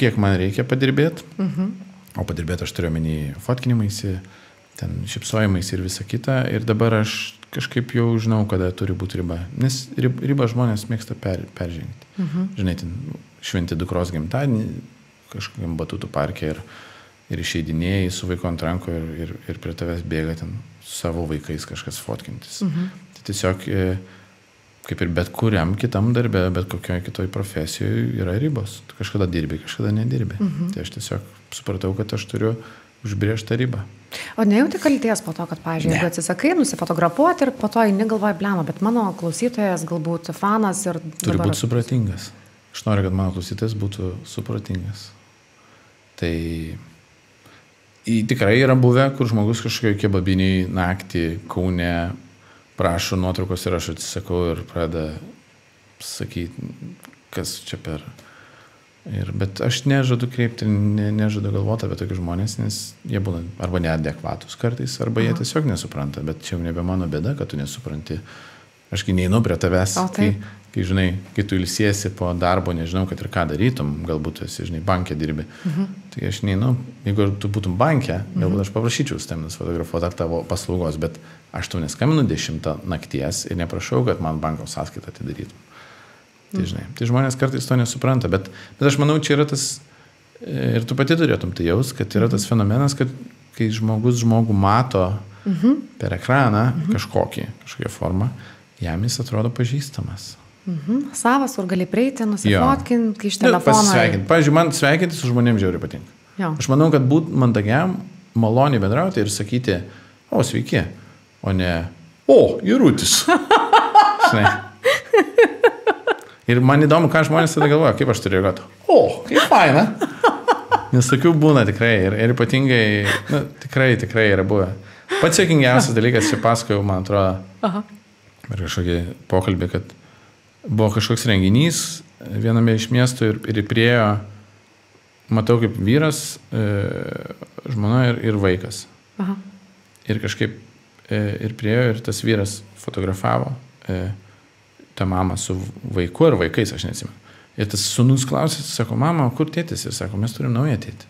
[SPEAKER 2] kiek man reikia padirbėti, mhm. o padirbėti aš turiu menį fotkinimaisi, ten šipsojimais ir visa kita. Ir dabar aš kažkaip jau žinau, kada turi būti riba. Nes ribą žmonės mėgsta per, peržengti. Mhm. Žinai, ten šventi dukros gimtadienį kažkokiam batutų parke ir, ir išeidinėjai su vaiku ant rankų ir, ir, ir prie tavęs bėga ten su savo vaikais kažkas fotkintis. Mhm. Tai tiesiog e, kaip ir bet kuriam kitam darbė, bet kokioje kitoje profesijoje yra ribos. Tu kažkada dirbi, kažkada nedirbi. Mhm. Tai aš tiesiog supratau, kad aš turiu užbriežtą ribą.
[SPEAKER 1] O nejauti kalties po to, kad, pažiūrėjau, ne. atsisakai nusifotografuoti ir po to eini galvoji, blema, bet mano klausytojas galbūt fanas ir...
[SPEAKER 2] Turi dabar... būti supratingas. Aš noriu, kad mano klausytojas būtų supratingas. Tai tikrai yra buvę, kur žmogus kažkokio kebabiniai naktį Kaune prašo nuotraukos ir aš atsisakau ir pradeda sakyti, kas čia per Ir, bet aš nežadu kreipti, ne, nežadu galvoti apie tokius žmonės, nes jie būna arba neadekvatus kartais, arba Aha. jie tiesiog nesupranta, bet čia jau nebe mano bėda, kad tu nesupranti. Ašgi neinu prie tavęs, o, kai, kai, žinai, kai tu ilsiesi po darbo, nežinau, kad ir ką darytum, galbūt esi, žinai, bankė dirbi. Mhm. Tai aš neinu, jeigu tu būtum bankė, galbūt mhm. aš paprašyčiau su temis fotografuoti ar tavo paslaugos, bet aš tau neskambinu 10 nakties ir neprašau, kad man banko sąskaitą atidarytum. Tai, žinai, tai žmonės kartais to nesupranta, bet, bet aš manau, čia yra tas, e, ir tu pati turėtum tai jaus, kad yra tas fenomenas, kad kai žmogus žmogų mato mhm. per ekraną mhm. kažkokį, kažkokią formą, jam jis atrodo pažįstamas.
[SPEAKER 1] Mhm. Savas, kur gali prieiti, nusifotkinti, kai iš telefono.
[SPEAKER 2] Pasisveikinti. Pavyzdžiui, man sveikinti su žmonėms žiauriai patinka. Jo. Aš manau, kad būt mandagiam, maloniai bendrauti ir sakyti, o sveiki, o ne, o, įrūtis. Ir man įdomu, ką žmonės tada galvoja, kaip aš turiu reaguoti. O, kaip faina. Nes tokių būna tikrai. Ir, ir ypatingai, nu, tikrai, tikrai yra buvę. Pats sėkingiausias dalykas, čia pasakojau, man atrodo, Aha. per kažkokį pokalbį, kad buvo kažkoks renginys viename iš miestų ir, ir priejo, matau kaip vyras, e, žmona ir, ir vaikas. Aha. Ir kažkaip e, ir priejo ir tas vyras fotografavo. E, tą mamą su vaiku ar vaikais, aš neatsimenu. Ir tas sunus klausė, sako, mama, kur tėtis? Ir sako, mes turim naują tėtį.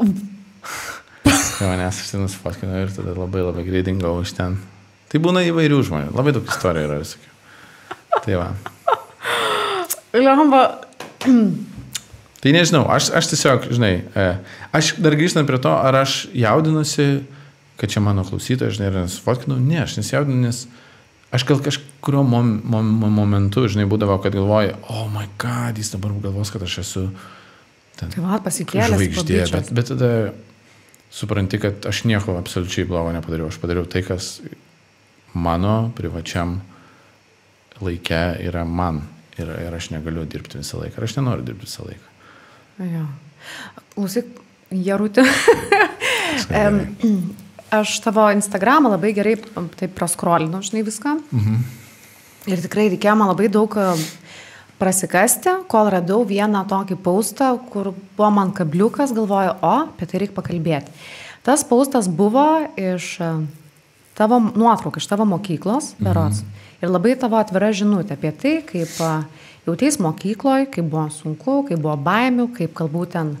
[SPEAKER 2] Tai manęs aš ten nusifotkinau ir tada labai labai greitai dingau iš ten. Tai būna įvairių žmonių, labai daug istorijų yra visokių. Tai va.
[SPEAKER 1] Lemba.
[SPEAKER 2] Tai nežinau, aš, aš tiesiog, žinai, e, aš dar grįžtant prie to, ar aš jaudinuosi, kad čia mano klausytojas, žinai, ir nesifotkinau, ne, aš nesijaudinu, nes aš gal kažkurio mom, mom, momentu, žinai, būdavo, kad galvoju, oh my god, jis dabar galvos, kad aš esu
[SPEAKER 1] ten. Tai va, pasikėlęs.
[SPEAKER 2] Žvaigždė, bet, bet tada supranti, kad aš nieko absoliučiai blogo nepadariau. Aš padariau tai, kas mano privačiam laikė yra man. Ir, ir aš negaliu dirbti visą laiką. Ir aš nenoriu dirbti visą laiką.
[SPEAKER 1] Jo. Klausyk, Jarutė. Aš tavo Instagramą labai gerai taip praskrolinau, žinai viską. Mhm. Ir tikrai reikėjo man labai daug prasikasti, kol radau vieną tokį paustą, kur buvo man kabliukas, galvoju, o, apie tai reikia pakalbėti. Tas paustas buvo iš tavo nuotrauk, iš tavo mokyklos, mhm. berots. Mhm. Ir labai tavo atvira žinutė apie tai, kaip jauteis mokykloje, kaip buvo sunku, kaip buvo baimių, kaip galbūt ten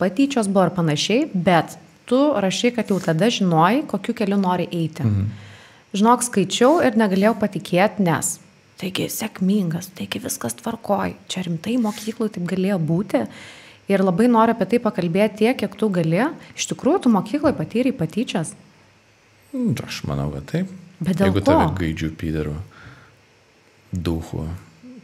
[SPEAKER 1] patyčios buvo ir panašiai, bet tu rašai, kad jau tada žinojai, kokiu keliu nori eiti. Mhm. Žinok, skaičiau ir negalėjau patikėti, nes taigi sėkmingas, taigi viskas tvarkoj, čia rimtai mokyklui taip galėjo būti. Ir labai noriu apie tai pakalbėti tiek, kiek tu gali. Iš tikrųjų, tu mokykloje patyrei patyčias.
[SPEAKER 2] Mm, aš manau, kad taip.
[SPEAKER 1] Bet dėl
[SPEAKER 2] Jeigu
[SPEAKER 1] ko?
[SPEAKER 2] tave gaidžių pydarų, duhų,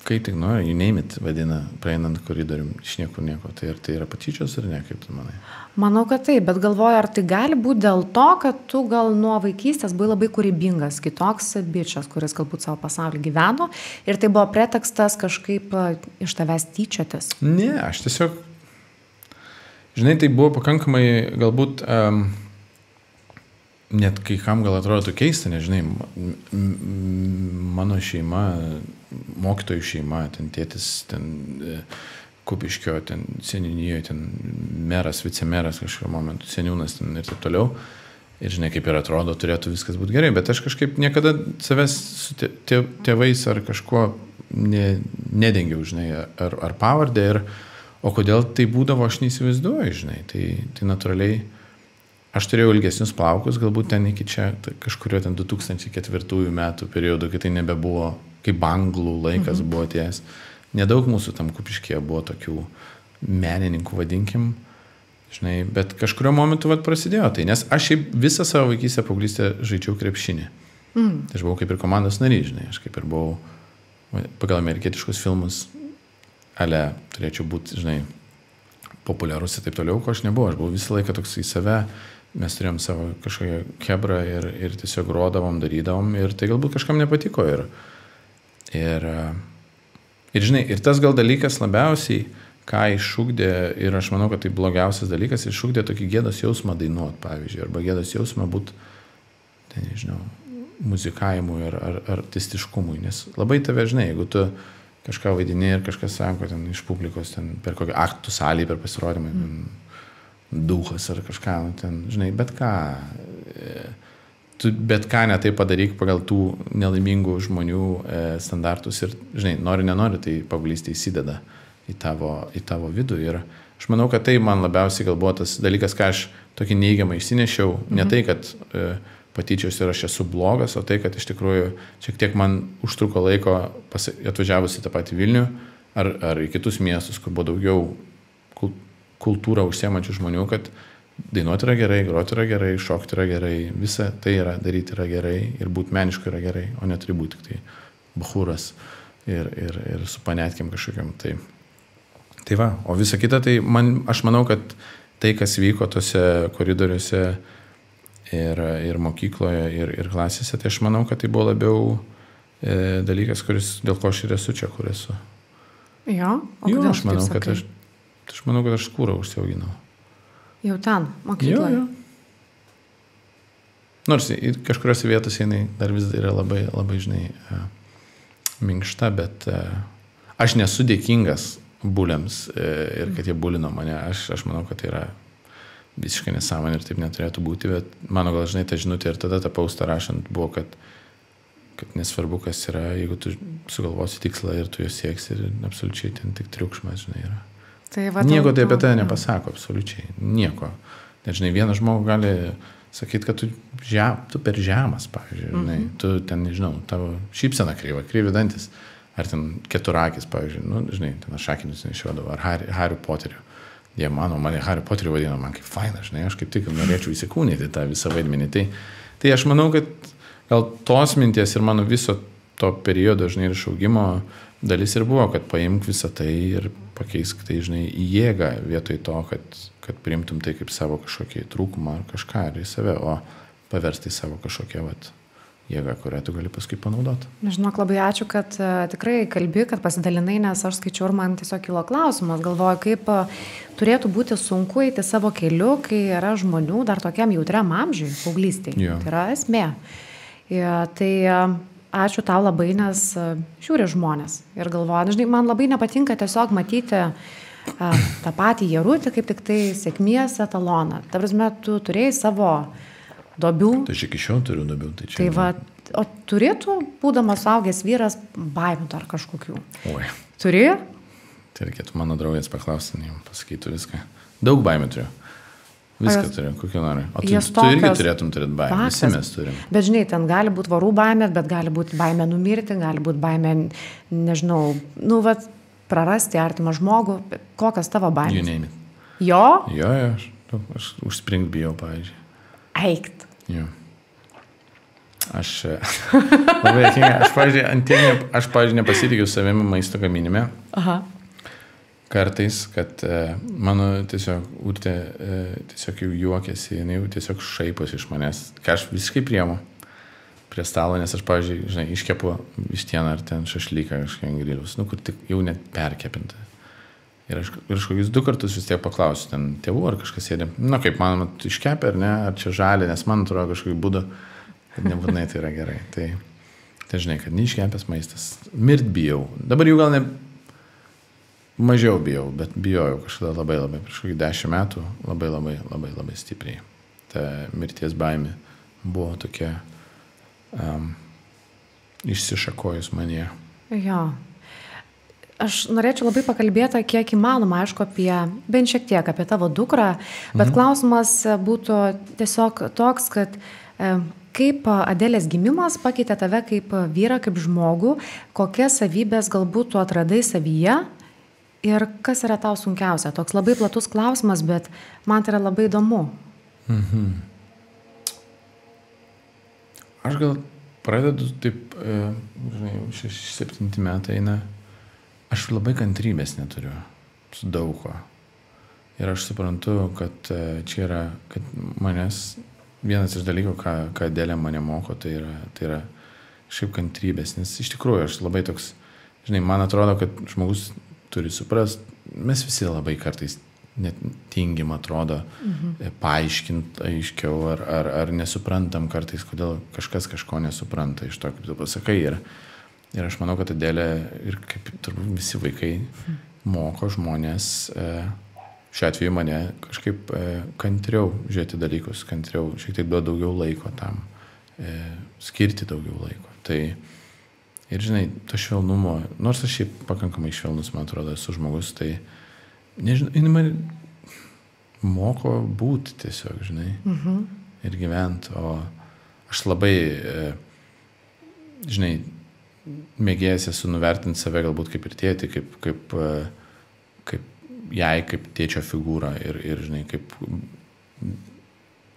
[SPEAKER 2] kai tik nori, you name it, vadina, praeinant koridorium, iš niekur nieko. Tai ar tai yra patyčios ar ne, kaip tu manai?
[SPEAKER 1] Manau, kad taip, bet galvoju, ar tai gali būti dėl to, kad tu gal nuo vaikystės buvai labai kūrybingas, kitoks bičias, kuris galbūt savo pasaulį gyveno ir tai buvo pretekstas kažkaip iš tavęs tyčiotis.
[SPEAKER 2] Ne, aš tiesiog, žinai, tai buvo pakankamai galbūt... Um, net kai kam gal atrodo keista, nežinai, mano šeima, mokytojų šeima, ten tėtis, ten e, Kupiškio, ten seninijoje, ten meras, vicemeras kažkurio momentu, seniūnas ten ir taip toliau. Ir žinai, kaip ir atrodo, turėtų viskas būti gerai, bet aš kažkaip niekada savęs su tėvais ar kažkuo ne, nedengiau, žinai, ar, ar pavardę. Ir, O kodėl tai būdavo, aš neįsivaizduoju, žinai. Tai, tai natūraliai, aš turėjau ilgesnius plaukus, galbūt ten iki čia kažkurio ten 2004 metų periodo, kai tai nebebuvo, kaip banglų laikas mhm. buvo ties. Nedaug mūsų tam kupiškėje buvo tokių menininkų, vadinkim. Žinai, bet kažkurio momentu vat, prasidėjo tai, nes aš šiaip visą savo vaikystę paauglystę žaidžiau krepšinį. Mm. Tai aš buvau kaip ir komandos narys, žinai, aš kaip ir buvau pagal amerikietiškus filmus ale turėčiau būti, žinai, populiarus ir taip toliau, ko aš nebuvau. Aš buvau visą laiką toks į save, mes turėjom savo kažkokią kebrą ir, ir tiesiog rodavom, darydavom ir tai galbūt kažkam nepatiko. Ir, ir, ir žinai, ir tas gal dalykas labiausiai, ką iššūkdė, ir aš manau, kad tai blogiausias dalykas, iššūkdė tokį gėdos jausmą dainuot, pavyzdžiui, arba gėdos jausmą būti, tai nežinau, muzikavimui ar, ar artistiškumui, nes labai tave, žinai, jeigu tu kažką vaidini ir kažkas sako ten iš publikos, ten per kokią aktų salį, per pasirodymą, mm. Duhas ar kažką, nu, ten, žinai, bet ką. E, tu bet ką netai padaryk pagal tų nelaimingų žmonių e, standartus ir, žinai, nori, nenori, tai paauglystė įsideda į tavo, į tavo vidų. Ir aš manau, kad tai man labiausiai gal buvo tas dalykas, ką aš tokį neigiamą išsinešiau. Mhm. Ne tai, kad e, patyčios ir aš esu blogas, o tai, kad iš tikrųjų šiek tiek man užtruko laiko atvažiavus į tą patį Vilnių ar, ar į kitus miestus, kur buvo daugiau kultūrą užsiemančių žmonių, kad dainuoti yra gerai, groti yra gerai, šokti yra gerai, visa tai yra daryti yra gerai ir būti menišku yra gerai, o neturi būti tik tai bahūras ir, ir, ir su panetkiam kažkokiam. Tai, tai va, o visa kita, tai man, aš manau, kad tai, kas vyko tose koridoriuose, ir, ir mokykloje, ir, ir klasėse, tai aš manau, kad tai buvo labiau e, dalykas, kuris, dėl ko aš ir esu čia, kur esu.
[SPEAKER 1] Jo,
[SPEAKER 2] o jo aš manau, kad aš, aš manau, kad aš skūrą užsiauginau.
[SPEAKER 1] Jau ten, mokykloje. Jo, jo.
[SPEAKER 2] Nors kažkuriuose vietose jinai dar vis yra labai, labai žinai, e, minkšta, bet e, aš nesu dėkingas būliams e, ir kad jie būlino mane. Aš, aš manau, kad tai yra visiškai nesąmonė ir taip neturėtų būti, bet mano gal žinai tą žinutę ir tada tą paustą rašant buvo, kad, kad nesvarbu, kas yra, jeigu tu sugalvosi tikslą ir tu jo sieksi ir absoliučiai ten tik triukšmas, žinai, yra. Tai va, Nieko tai apie tave nepasako, absoliučiai. Nieko. Net žinai, vienas žmogus gali sakyti, kad tu, žem, tu per žemas, pavyzdžiui, mm -hmm. tu ten, nežinau, tavo šypsena kryva, kryvi dantis, ar ten keturakis, pavyzdžiui, nu, žinai, ten aš šakinius nešiodavau, ar Harry, Harry Potteriu Jie mano, mane Harry Potterį vadino, man kaip faina, žinai, aš kaip tik norėčiau įsikūnyti tą visą vaidmenį. Tai, tai aš manau, kad gal tos minties ir mano viso to periodo, žinai, ir išaugimo dalis ir buvo, kad paimk visą tai ir pakeisk tai, žinai, į jėgą vietoj to, kad, kad priimtum tai kaip savo kažkokį trūkumą ar kažką ar į save, o paversti savo kažkokią, vat, jėga, kurią tu gali paskui panaudoti.
[SPEAKER 1] Žinok, labai ačiū, kad uh, tikrai kalbi, kad pasidalinai, nes aš skaičiau ir man tiesiog kilo klausimas. Galvoju, kaip uh, turėtų būti sunku eiti savo keliu, kai yra žmonių dar tokiam jautriam amžiui, paauglystėje. Yeah. Tai yra esmė. Ja, tai uh, ačiū tau labai, nes uh, žiūri žmonės ir galvoja, žinai, man labai nepatinka tiesiog matyti uh, tą patį Jerutį kaip tik tai sėkmės etaloną. Ta prasme, tu turėjai savo dobių.
[SPEAKER 2] Tai aš iki šiol turiu dobių. Tai,
[SPEAKER 1] čia... tai va, o turėtų, būdamas augęs vyras, baimių dar kažkokių.
[SPEAKER 2] Oi.
[SPEAKER 1] Turi?
[SPEAKER 2] Tai reikėtų mano draugės paklausti, jam pasakytų viską. Daug baimių turiu. Viską turiu, kokią nori. O tu, tokios... tu irgi turėtum turėti baimę. Visi mes turim.
[SPEAKER 1] Bet žinai, ten gali būti varų baimė, bet gali būti baimė numirti, gali būti baimė, nežinau, nu, va, prarasti artimą žmogų. Kokias tavo baimės?
[SPEAKER 2] Jų neimit.
[SPEAKER 1] Jo?
[SPEAKER 2] Jo, jo, aš, aš užspring bijau, pavyzdžiui.
[SPEAKER 1] Eikt.
[SPEAKER 2] Jo. Aš e, labai dėkinga. Aš, pažiūrėjau, antienė, aš, pažiūrėjau, nepasitikiu savimi maisto gaminime. Aha. Kartais, kad uh, mano tiesiog urtė uh, tiesiog jau juokiasi, jinai jau tiesiog šaiposi iš manęs, ką aš visiškai priemu prie stalo, nes aš, pavyzdžiui, žinai, iškepu vištieną ar ten šašlyką kažkokią grilius, nu, kur tik jau net perkepinta. Ir aš kažkokius du kartus vis tiek paklausiu, ten tėvų ar kažkas sėdė, na kaip manoma, iškepė ar ne, ar čia žalė, nes man atrodo kažkokiu būdu, kad nebūtinai tai yra gerai. Tai, tai žinai, kad neiškepęs maistas. Mirt bijau. Dabar jau gal ne mažiau bijau, bet bijojau kažkada labai labai, prieš kokį dešimt metų, labai labai labai labai stipriai. Ta mirties baimė buvo tokia um, išsišakojus manie.
[SPEAKER 1] Jo, aš norėčiau labai pakalbėti, kiek įmanoma, aišku, apie, bent šiek tiek apie tavo dukrą, bet mhm. klausimas būtų tiesiog toks, kad e, kaip Adelės gimimas pakeitė tave kaip vyrą, kaip žmogų, kokias savybės galbūt tu atradai savyje ir kas yra tau sunkiausia. Toks labai platus klausimas, bet man tai yra labai įdomu. Mhm.
[SPEAKER 2] Aš gal pradedu taip, e, žinai, 6-7 metai eina aš labai kantrybės neturiu su daug ko. Ir aš suprantu, kad e, čia yra, kad manęs vienas iš dalykų, ką, ką dėlė mane moko, tai yra, tai yra šiaip kantrybės, nes iš tikrųjų aš labai toks, žinai, man atrodo, kad žmogus turi suprast, mes visi labai kartais net tingim atrodo mhm. paaiškinti aiškiau ar, ar, ar nesuprantam kartais, kodėl kažkas kažko nesupranta iš to, kaip tu pasakai. Ir, Ir aš manau, kad Adėlė ir kaip turbūt visi vaikai moko žmonės, e, šiuo atveju mane kažkaip e, kantriau žiūrėti dalykus, kantriau, šiek tiek duoti daugiau laiko tam, e, skirti daugiau laiko. Tai ir žinai, to švelnumo, nors aš šiaip pakankamai švelnus, man atrodo, esu žmogus, tai nežinau, jinai man moko būti tiesiog, žinai, mhm. ir gyventi, o aš labai, žinai, mėgėjęs esu nuvertinti save galbūt kaip ir tėti, kaip, kaip, e, kaip jai, kaip tėčio figūrą ir, ir žinai, kaip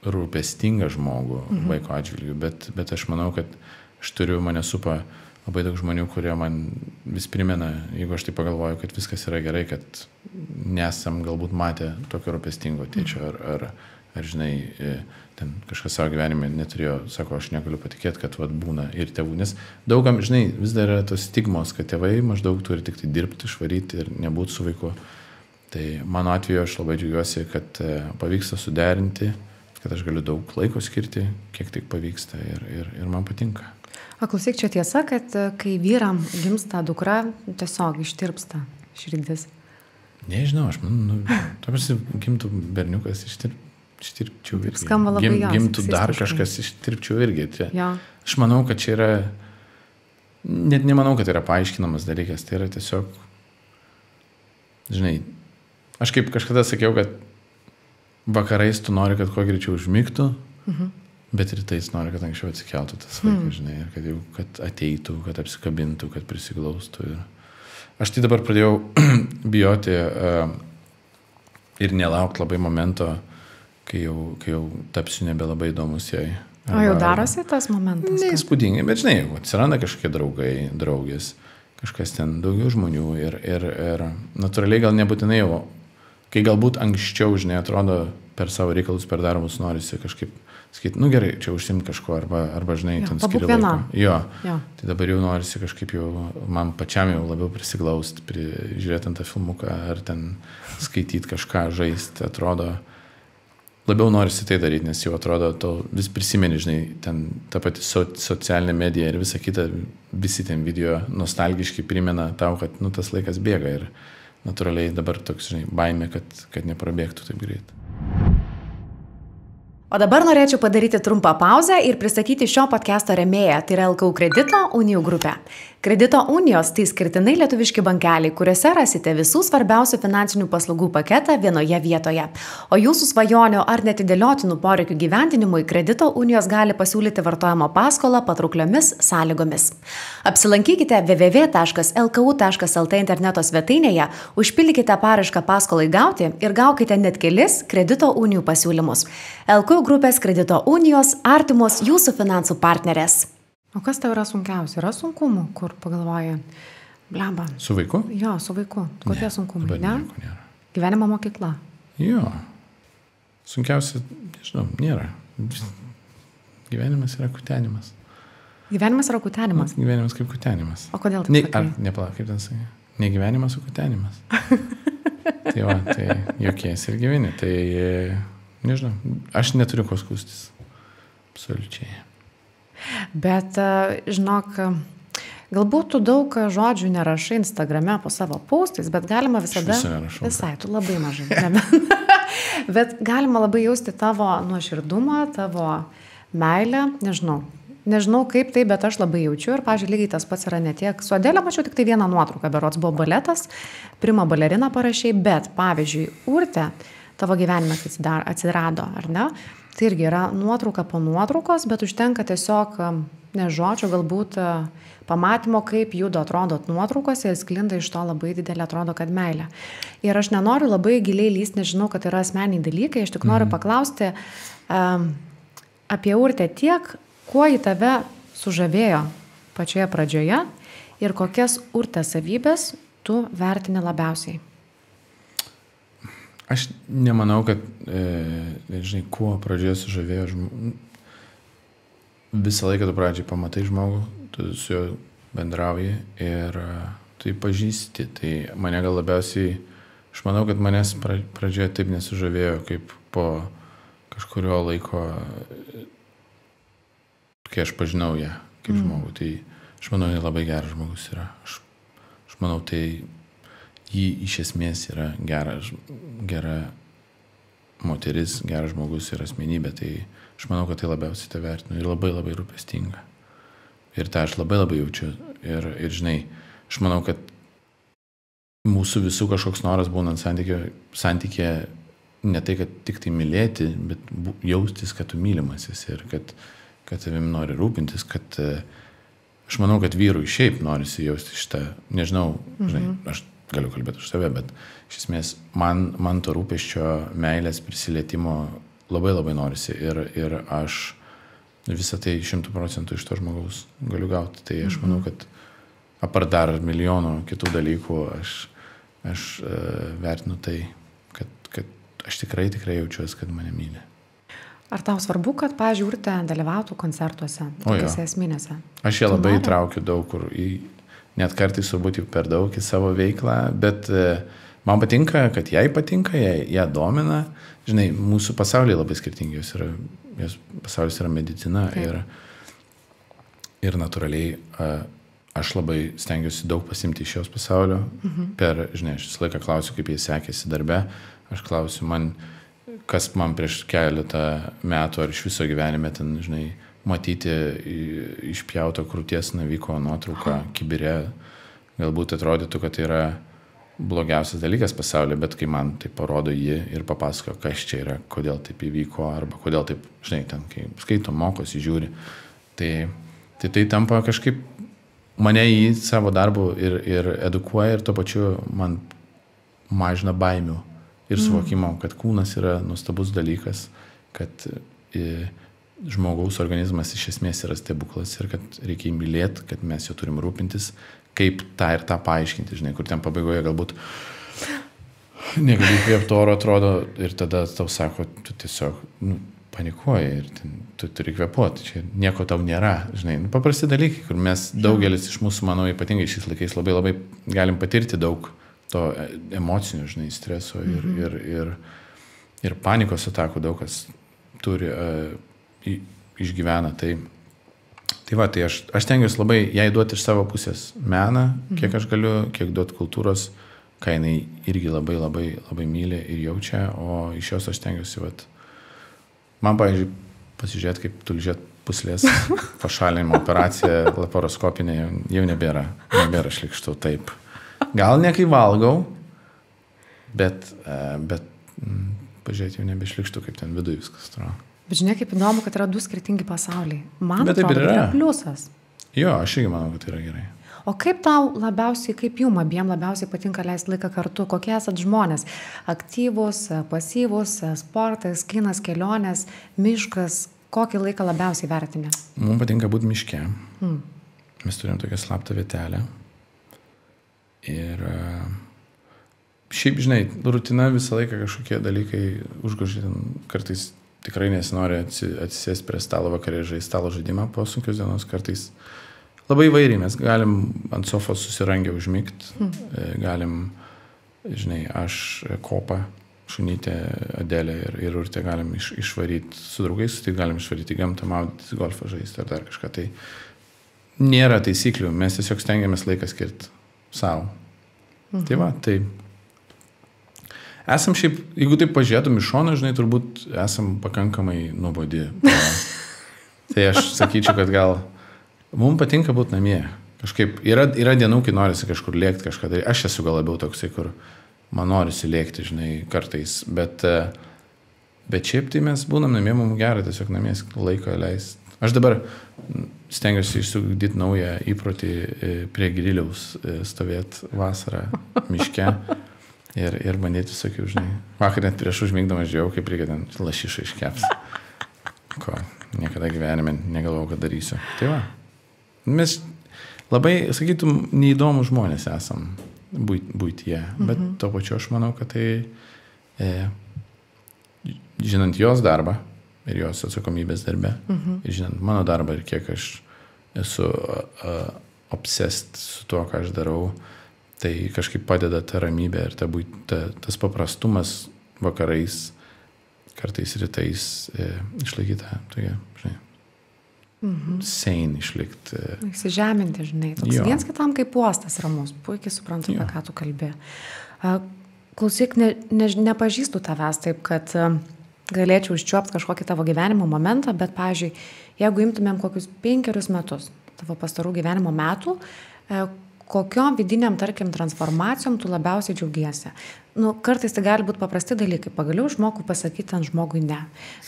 [SPEAKER 2] rūpestingą žmogų mhm. vaiko atžvilgių, bet, bet aš manau, kad aš turiu mane supa labai daug žmonių, kurie man vis primena, jeigu aš tai pagalvoju, kad viskas yra gerai, kad nesam galbūt matę tokio rūpestingo tėčio ar, ar, ar žinai, e, ten kažkas savo gyvenime neturėjo, sako, aš negaliu patikėti, kad vat, būna ir tėvų, nes daugam, žinai, vis dar yra tos stigmos, kad tėvai maždaug turi tik tai dirbti, išvaryti ir nebūti su vaiku. Tai mano atveju aš labai džiaugiuosi, kad e, pavyksta suderinti, kad aš galiu daug laiko skirti, kiek tik pavyksta ir, ir, ir man patinka.
[SPEAKER 1] O klausyk, čia tiesa, kad e, kai vyram gimsta dukra, tiesiog ištirpsta širdis.
[SPEAKER 2] Nežinau, aš manau, nu, tarsi gimtų berniukas ištirpsta ištirpčiau irgi.
[SPEAKER 1] Skamba labai Gim,
[SPEAKER 2] Gimtų dar kažkas, ištirpčiau irgi. Čia. Ja. Aš manau, kad čia yra, net nemanau, kad tai yra paaiškinamas dalykas, tai yra tiesiog, žinai, aš kaip kažkada sakiau, kad vakarais tu nori, kad kuo greičiau užmygtų, mhm. Bet rytais nori, kad anksčiau atsikeltų tas vaikas, mhm. žinai, ir kad jau kad ateitų, kad apsikabintų, kad prisiglaustų. Ir... Aš tai dabar pradėjau bijoti uh, ir nelaukti labai momento, kai jau, kai jau tapsiu nebelabai įdomus jai.
[SPEAKER 1] Arba, o jau darosi tas momentas?
[SPEAKER 2] Neįspūdingai, bet žinai, atsiranda kažkokie draugai, draugės, kažkas ten daugiau žmonių ir, ir, ir natūraliai gal nebūtinai jau, kai galbūt anksčiau, žinai, atrodo per savo reikalus, per darbus norisi kažkaip sakyti, nu gerai, čia užsimti kažko, arba, arba žinai, jo, ten skiri laiko. Jo. jo. Tai dabar jau norisi kažkaip jau, man pačiam jau labiau prisiglausti, pri, žiūrėti ant tą filmuką, ar ten skaityti kažką, žaisti, atrodo, labiau norisi tai daryti, nes jau atrodo, to vis prisimeni, žinai, ten ta pati so, socialinė medija ir visa kita, visi ten video nostalgiškai primena tau, kad, nu, tas laikas bėga ir natūraliai dabar toks, žinai, baime, kad, kad neprabėgtų taip greit.
[SPEAKER 1] O dabar norėčiau padaryti trumpą pauzę ir pristatyti šio podcast'o remėją, tai yra LKU kredito Unijų grupė. Kredito unijos tai skirtinai lietuviški bankeliai, kuriuose rasite visų svarbiausių finansinių paslaugų paketą vienoje vietoje. O jūsų svajonių ar netidėliotinų poreikių gyvendinimui kredito unijos gali pasiūlyti vartojimo paskolą patraukliomis sąlygomis. Apsilankykite www.lku.lt interneto svetainėje, užpildykite parašką paskolai gauti ir gaukite net kelis kredito unijų pasiūlymus. LKU grupės kredito unijos artimos jūsų finansų partnerės. O kas tau yra sunkiausia? Yra sunkumų, kur pagalvoji, blemba.
[SPEAKER 2] Su vaiku?
[SPEAKER 1] Jo, su vaiku. Kokie ne, sunkumai?
[SPEAKER 2] Ne?
[SPEAKER 1] Gyvenimo mokykla.
[SPEAKER 2] Jo. Sunkiausia, nežinau, nėra. Gyvenimas yra kutenimas.
[SPEAKER 1] Gyvenimas yra kutenimas.
[SPEAKER 2] Gyvenimas kaip kutenimas.
[SPEAKER 1] O kodėl tai?
[SPEAKER 2] Ne, ar, nepala, kaip ten sakai? Ne gyvenimas, o kutenimas. tai va, tai jokies ir gyveni. Tai, nežinau, aš neturiu ko skūstis. Absoliučiai.
[SPEAKER 1] Bet, e, žinok, galbūt tu daug žodžių nerašai Instagrame po savo paustais, bet galima visada...
[SPEAKER 2] Nerašau,
[SPEAKER 1] visai, tu labai mažai. bet galima labai jausti tavo nuoširdumą, tavo meilę, nežinau, Nežinau kaip tai, bet aš labai jaučiu ir, pažiūrėjau, lygiai tas pats yra ne tiek. Su Adėlė mačiau tik tai vieną nuotrauką, berots buvo baletas, prima balerina parašiai, bet, pavyzdžiui, urte tavo gyvenime atsirado, ar ne? Tai irgi yra nuotrauka po nuotraukos, bet užtenka tiesiog, nežodžio, galbūt pamatymo, kaip juda atrodo nuotraukose ir sklinda iš to labai didelė atrodo, kad meilė. Ir aš nenoriu labai giliai lysti, nežinau, kad yra asmeniai dalykai, aš tik noriu mhm. paklausti um, apie urtę tiek, kuo į tave sužavėjo pačioje pradžioje ir kokias urtės savybės tu vertini labiausiai?
[SPEAKER 2] Aš nemanau, kad, e, žinai, kuo pradžioje sužavėjo žmogų. Visą laiką tu pradžiai pamatai žmogų, tu su juo bendrauji ir jį pažįsti. Tai mane gal labiausiai, aš manau, kad manęs pradžioje taip nesužavėjo, kaip po kažkurio laiko kai aš pažinau ją kaip mm. žmogų. Tai aš manau, jis labai geras žmogus yra. Aš, aš manau, tai jį iš esmės yra gera, gera moteris, geras žmogus ir asmenybė. Tai aš manau, kad tai labiausiai tai vertinu ir labai labai rūpestinga. Ir tą aš labai labai jaučiu. Ir, ir žinai, aš manau, kad mūsų visų kažkoks noras būnant santykė, santykė ne tai, kad tik tai mylėti, bet jaustis, kad tu mylimasis ir kad, kad tavim nori rūpintis, kad e, aš manau, kad vyrui šiaip norisi jausti šitą, nežinau, mhm. žinai, aš galiu kalbėti už save, bet iš esmės man, man to rūpeščio, meilės, prisilietimo labai labai norisi ir, ir aš visą tai šimtų procentų iš to žmogaus galiu gauti. Tai aš manau, mhm. kad apart dar milijonų kitų dalykų, aš, aš uh, vertinu tai, kad, kad aš tikrai, tikrai jaučiuosi, kad mane myli.
[SPEAKER 1] Ar tau svarbu, kad, urte dalyvautų koncertuose, tokiuose esminėse?
[SPEAKER 2] Aš ją labai traukiu daug kur, į, net kartais turbūt jau per daug į savo veiklą, bet e, man patinka, kad jai patinka, ją, ją domina. Žinai, mūsų pasaulyje labai skirtingi, jos yra, jos pasaulis yra medicina Taip. ir, ir natūraliai aš labai stengiuosi daug pasimti iš jos pasaulio. Mhm. Per, žinai, aš visą laiką klausiu, kaip jai sekėsi darbe, aš klausiu, man kas man prieš keletą metų ar iš viso gyvenime ten, žinai, matyti išpjauto krūties naviko nuotrauką kibirė, galbūt atrodytų, kad tai yra blogiausias dalykas pasaulyje, bet kai man tai parodo jį ir papasako, kas čia yra, kodėl taip įvyko, arba kodėl taip, žinai, ten, kai skaito, mokosi, žiūri, tai tai, tai tampa kažkaip mane į savo darbų ir, ir edukuoja ir tuo pačiu man mažina baimių ir suvokimo, kad kūnas yra nuostabus dalykas, kad žmogaus organizmas iš esmės yra stebuklas ir kad reikia mylėti, kad mes jo turim rūpintis, kaip tą ir tą paaiškinti, žinai, kur ten pabaigoje galbūt negali įkvėpti oro atrodo ir tada tau sako, tu tiesiog nu, panikuoji ir ten, tu turi kvepuoti, čia nieko tau nėra, žinai, nu, paprasti dalykai, kur mes daugelis iš mūsų, manau, ypatingai šiais laikais labai labai galim patirti daug to emocinio, žinai, streso ir, mhm. ir, ir, ir panikos atakų daug kas turi, uh, išgyvena. Tai, tai va, tai aš, aš tengiuosi labai jai duoti iš savo pusės meną, kiek aš galiu, kiek duoti kultūros, ką jinai irgi labai labai labai myli ir jaučia, o iš jos aš tengiuosi, va, man, pavyzdžiui, pasižiūrėti, kaip tulžėt puslės pašalinimo operacija laparoskopinė jau nebėra, nebėra šlikštų taip. Gal ne kai valgau, bet, e, bet mm, pažiūrėti jau nebešlikštų, kaip ten viduje viskas atrodo.
[SPEAKER 1] Bet žinai, kaip įdomu, kad yra du skirtingi pasauliai. Man bet atrodo, yra. yra pliusas.
[SPEAKER 2] Jo, aš irgi manau, kad tai yra gerai.
[SPEAKER 1] O kaip tau labiausiai, kaip jum abiem labiausiai patinka leisti laiką kartu, kokie esat žmonės? Aktyvus, pasyvus, sportas, kinas, kelionės, miškas, kokį laiką labiausiai vertinė?
[SPEAKER 2] Mums patinka būti miške. Hmm. Mes turim tokią slaptą vietelę, Ir e, šiaip, žinai, rutina visą laiką kažkokie dalykai užgožė, kartais tikrai nesinori atsisėsti prie stalo vakarė žaisti stalo žaidimą po sunkios dienos, kartais labai vairiai mes galim ant sofos susirangę užmygti, mm. galim, žinai, aš kopą, šunytę, adelę ir, ir urtę galim iš, išvaryti su draugais, tai galim išvaryti gamtą, maudytis, golfą žaisti ar dar kažką. Tai nėra taisyklių, mes tiesiog stengiamės laiką skirti savo. Mhm. Tai va, tai esam šiaip, jeigu taip pažiūrėtum iš šono, žinai, turbūt esam pakankamai nuobodi. Tai aš sakyčiau, kad gal mums patinka būti namie. Kažkaip yra, yra dienų, kai norisi kažkur lėkti kažką daryti. Aš esu gal labiau toksai, kur man norisi lėkti, žinai, kartais. Bet, e, bet šiaip tai mes būnam namie, mums gerai tiesiog namie laiko leisti. Aš dabar stengiuosi išsugdyti naują įprotį e, prie griliaus e, stovėti vasarą miške ir, ir bandyti visokių, žinai. Vakar net prieš užmygdamas žiūrėjau, kaip reikia ten lašišą iškeps. Ko niekada gyvenime negalvojau, kad darysiu. Tai va. Mes labai, sakytum, neįdomų žmonės esam būtyje, bet mhm. to pačiu aš manau, kad tai, e, žinant jos darbą ir jos atsakomybės darbę, mhm. ir žinant mano darbą ir kiek aš esu uh, obsessed su tuo, ką aš darau, tai kažkaip padeda ta ramybė ir ta, ta, tas paprastumas vakarais, kartais rytais e, išlaikyti tą, tokia, žinai, mhm. sein išlikti. E.
[SPEAKER 1] Įsižeminti, žinai, toks jo. viens kitam kaip uostas ramus, puikiai suprantu, apie ką tu kalbė. Klausyk, ne, ne, nepažįstu tavęs taip, kad galėčiau užčiuopti kažkokį tavo gyvenimo momentą, bet, pavyzdžiui, jeigu imtumėm kokius penkerius metus tavo pastarų gyvenimo metų, e, kokiom vidiniam, tarkim, transformacijom tu labiausiai džiaugiesi. Nu, kartais tai gali būti paprasti dalykai. Pagaliau išmokau pasakyti ant žmogui ne.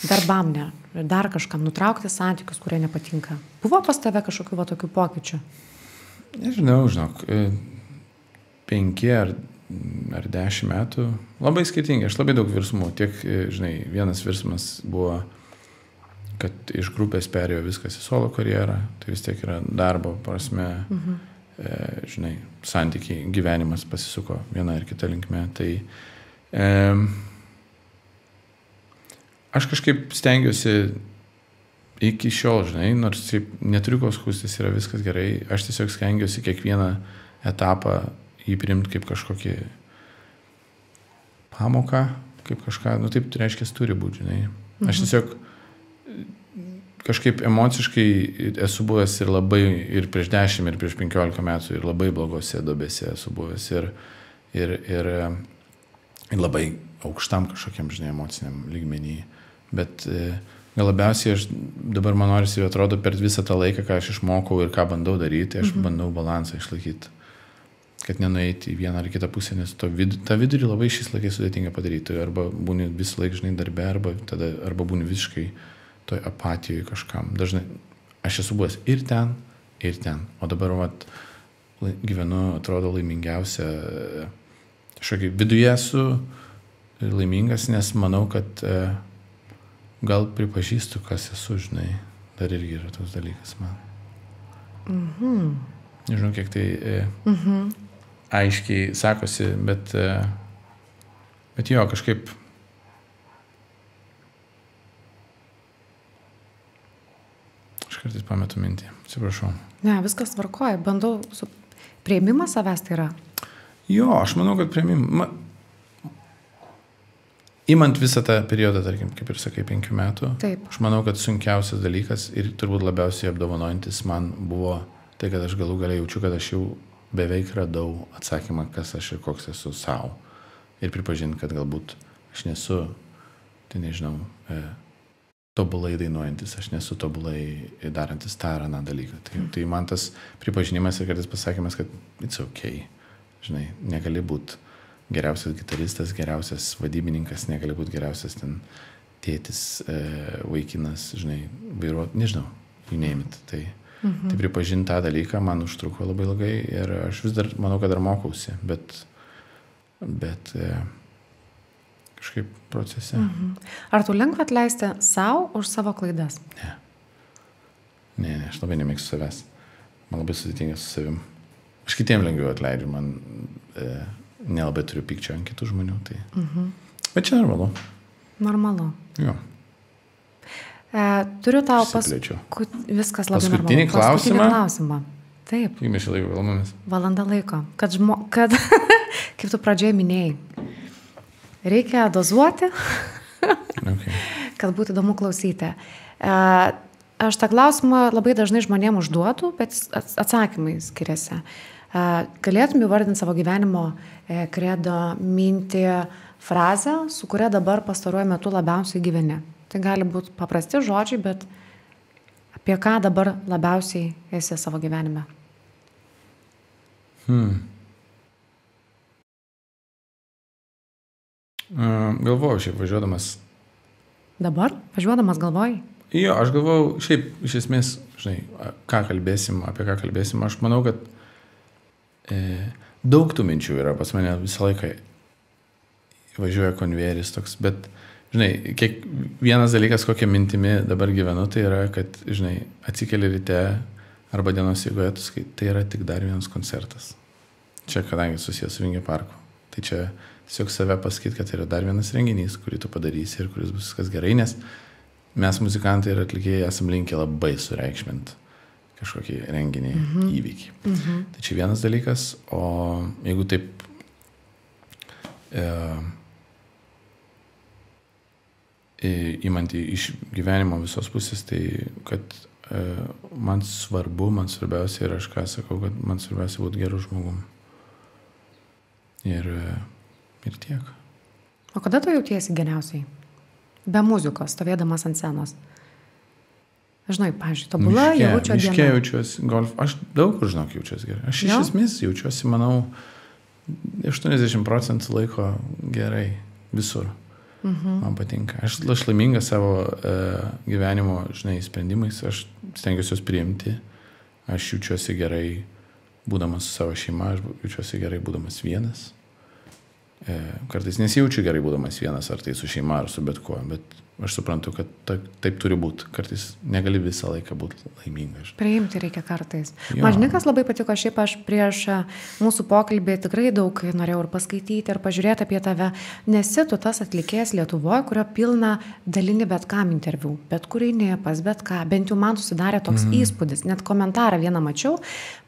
[SPEAKER 1] Darbam ne. Dar kažkam nutraukti santykius, kurie nepatinka. Buvo pas tave kažkokių va tokių pokyčių?
[SPEAKER 2] Nežinau, žinok. E, penki ar ar dešimt metų. Labai skirtingi, aš labai daug virsmų. Tiek, e, žinai, vienas virsmas buvo, kad iš grupės perėjo viskas į solo karjerą, tai vis tiek yra darbo prasme, mhm. E, žinai, santykiai, gyvenimas pasisuko viena ir kita linkme. Tai e, aš kažkaip stengiuosi iki šiol, žinai, nors neturiu ko skustis, yra viskas gerai, aš tiesiog stengiuosi kiekvieną etapą jį priimti kaip kažkokį pamoką, kaip kažką, nu taip tai reiškia, turi būti, žinai. Aš mhm. tiesiog kažkaip emociškai esu buvęs ir labai, ir prieš 10, ir prieš 15 metų, ir labai blogose dobėse esu buvęs, ir, ir, ir, ir labai aukštam kažkokiam, žinai, emociniam lygmenį. Bet e, gal labiausiai aš dabar man norisi, atrodo, per visą tą laiką, ką aš išmokau ir ką bandau daryti, aš mhm. bandau balansą išlaikyti kad nenueiti į vieną ar kitą pusę, nes vid tą vidurį labai šis laikais sudėtinga padaryti. Arba būni visą laiką, žinai, darbę, arba, tada, arba būni visiškai toj apatijoje kažkam. Dažnai aš esu buvęs ir ten, ir ten. O dabar, vat, gyvenu, atrodo, laimingiausia. Kažkokį viduje esu laimingas, nes manau, kad e, gal pripažįstu, kas esu, žinai. Dar irgi yra toks dalykas man. Mhm. Nežinau, kiek tai e, mhm aiškiai sakosi, bet, e, bet jo, kažkaip aš kartais pametu mintį, atsiprašau.
[SPEAKER 1] Ne, viskas tvarkoja, bandau su prieimimas savęs tai yra.
[SPEAKER 2] Jo, aš manau, kad prieimimas. Įmant visą tą periodą, tarkim, kaip ir sakai, penkių metų,
[SPEAKER 1] Taip.
[SPEAKER 2] aš manau, kad sunkiausias dalykas ir turbūt labiausiai apdovanojantis man buvo tai, kad aš galų galiai jaučiu, kad aš jau beveik radau atsakymą, kas aš ir koks esu savo. Ir pripažinti, kad galbūt aš nesu, tai nežinau, e, tobulai dainuojantis, aš nesu tobulai darantis tą ar aną dalyką. Tai, mm. tai man tas pripažinimas ir kartais pasakymas, kad it's ok, žinai, negali būti geriausias gitaristas, geriausias vadybininkas, negali būti geriausias ten tėtis, e, vaikinas, žinai, vairuot, nežinau, you name it. Tai, Mhm. Tai pripažinti tą dalyką man užtruko labai ilgai ir aš vis dar manau, kad dar mokausi, bet, bet e, kažkaip procese. Mhm.
[SPEAKER 1] Ar tu lengva atleisti savo už savo klaidas?
[SPEAKER 2] Ne. Ne, ne, aš labai nemėgstu savęs. Man labai sudėtinga su savim. Aš kitiem lengviau atleidžiu, man e, nelabai turiu pykčio ant kitų žmonių. Tai. Mhm. Bet čia normalu.
[SPEAKER 1] Normalu.
[SPEAKER 2] Jo.
[SPEAKER 1] E, turiu tau
[SPEAKER 2] pasakyti.
[SPEAKER 1] Viskas labai
[SPEAKER 2] Paskutinį
[SPEAKER 1] normalu. klausimą. Paskutinį klausimą. Taip.
[SPEAKER 2] Kiek mes šį laiką kalbamės?
[SPEAKER 1] Valanda laiko. Kad, žmo, kad kaip tu pradžioje minėjai, reikia dozuoti,
[SPEAKER 2] okay.
[SPEAKER 1] kad būtų įdomu klausyti. E, aš tą klausimą labai dažnai žmonėms užduodu, bet atsakymai skiriasi. E, galėtum įvardinti savo gyvenimo e, kredo mintį, frazę, su kuria dabar pastaruoju metu labiausiai gyveni. Tai gali būti paprasti žodžiai, bet Apie ką dabar labiausiai esi savo gyvenime?
[SPEAKER 2] Hmm. Galvojau šiaip važiuodamas.
[SPEAKER 1] Dabar? Važiuodamas galvoj?
[SPEAKER 2] Jo, aš galvojau, šiaip iš esmės, žinai, ką kalbėsim, apie ką kalbėsim. Aš manau, kad e, daug tų minčių yra pas mane visą laiką. Važiuoja konvejeris toks, bet, žinai, kiek, vienas dalykas, kokią mintimi dabar gyvenu, tai yra, kad, žinai, atsikeli ryte arba dienos eigoje, tai yra tik dar vienas koncertas. Čia, kadangi susijęs su Vingio parku. Tai čia tiesiog save pasakyti, kad tai yra dar vienas renginys, kurį tu padarysi ir kuris bus viskas gerai, nes mes muzikantai ir atlikėjai esam linkę labai sureikšminti kažkokį renginį, mm -hmm. įvykį. Mm -hmm. Tai čia vienas dalykas, o jeigu taip e, įmant iš gyvenimo visos pusės, tai kad e, man svarbu, man svarbiausia ir aš ką sakau, kad man svarbiausia būti geru žmogum. Ir, e, ir tiek.
[SPEAKER 1] O kada tu jautiesi geriausiai? Be muzikos, stovėdamas ant scenos. Žinai, pažiūrėjau, tobula
[SPEAKER 2] Miške,
[SPEAKER 1] jaučio
[SPEAKER 2] miške
[SPEAKER 1] diena.
[SPEAKER 2] jaučiuosi, golf, aš daug kur žinok jaučiuosi gerai. Aš iš
[SPEAKER 1] Jo?
[SPEAKER 2] esmės jaučiuosi, manau, 80 procentų laiko gerai visur. Mhm. Man patinka. Aš, aš laimingas savo e, gyvenimo, žinai, sprendimais, aš stengiuosi juos priimti, aš jaučiuosi gerai būdamas su savo šeima, aš jaučiuosi gerai būdamas vienas. E, kartais nesijaučiu gerai būdamas vienas, ar tai su šeima, ar su bet kuo, bet aš suprantu, kad ta, taip turi būti. Kartais negali visą laiką būti laimingas.
[SPEAKER 1] Priimti reikia kartais.
[SPEAKER 2] Jo.
[SPEAKER 1] Man žinai, kas labai patiko, šiaip aš prieš a, mūsų pokalbį tikrai daug norėjau ir paskaityti, ir pažiūrėti apie tave. Nesi tu tas atlikėjas Lietuvoje, kurio pilna dalini bet kam interviu, bet kur eini, pas bet ką. Bent jau man susidarė toks mm. įspūdis. Net komentarą vieną mačiau,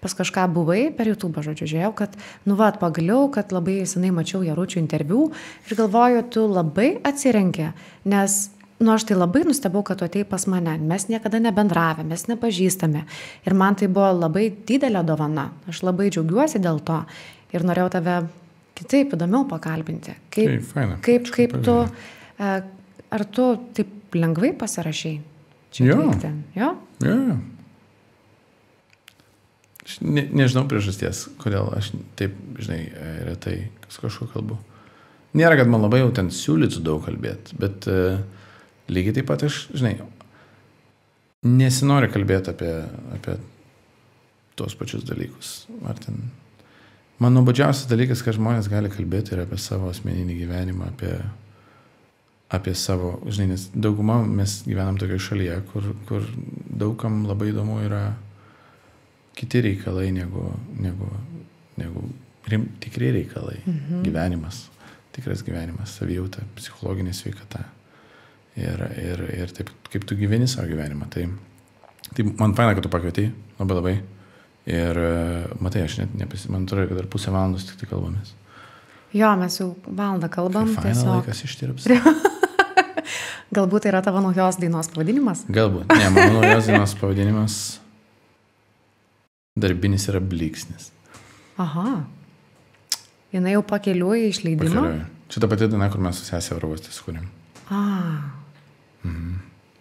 [SPEAKER 1] pas kažką buvai, per YouTube, žodžiu, žiūrėjau, kad, nu vad, pagaliau, kad labai senai mačiau Jaručių interviu ir galvoju, tu labai atsirenkė, nes Nu, aš tai labai nustebau, kad tu atei pas mane. Mes niekada nebendravę, mes nepažįstame. Ir man tai buvo labai didelė dovana. Aš labai džiaugiuosi dėl to. Ir norėjau tave kitaip įdomiau pakalbinti. Kaip,
[SPEAKER 2] Tai faina.
[SPEAKER 1] kaip, kaip tu, e, ar tu taip lengvai pasirašai?
[SPEAKER 2] Jo.
[SPEAKER 1] atvykti? Jo.
[SPEAKER 2] Ja. Aš ne, nežinau priežasties, kodėl aš taip, žinai, e, retai su kažkuo kalbu. Nėra, kad man labai jau ten siūlytų daug kalbėti, bet uh, lygiai taip pat aš, žinai, nesinori kalbėti apie, apie tos pačius dalykus. Ar ten... Man nuobodžiausias dalykas, kad žmonės gali kalbėti ir apie savo asmeninį gyvenimą, apie, apie savo, žinai, nes dauguma mes gyvenam tokioje šalyje, kur, kur daugam labai įdomu yra kiti reikalai negu, negu, negu rim, tikri reikalai. Mhm. Gyvenimas, tikras gyvenimas, savijauta, psichologinė sveikata. Ir, ir, ir taip, kaip tu gyveni savo gyvenimą. Tai, tai man faina, kad tu pakvietei, labai labai. Ir e, matai, aš net nepasi, man atrodo, kad dar pusę valandos tik tai kalbamės.
[SPEAKER 1] Jo, mes jau valandą kalbam.
[SPEAKER 2] Faina
[SPEAKER 1] Tiesiog.
[SPEAKER 2] laikas ištirps.
[SPEAKER 1] Galbūt tai yra tavo naujos dainos pavadinimas?
[SPEAKER 2] Galbūt. Ne, mano naujos dienos pavadinimas darbinis yra bliksnis.
[SPEAKER 1] Aha. Jis jau pakeliuoja išleidimą.
[SPEAKER 2] Pakeliui. Čia ta pati diena, kur mes su sesė Eurovostė sukūrėm.
[SPEAKER 1] A,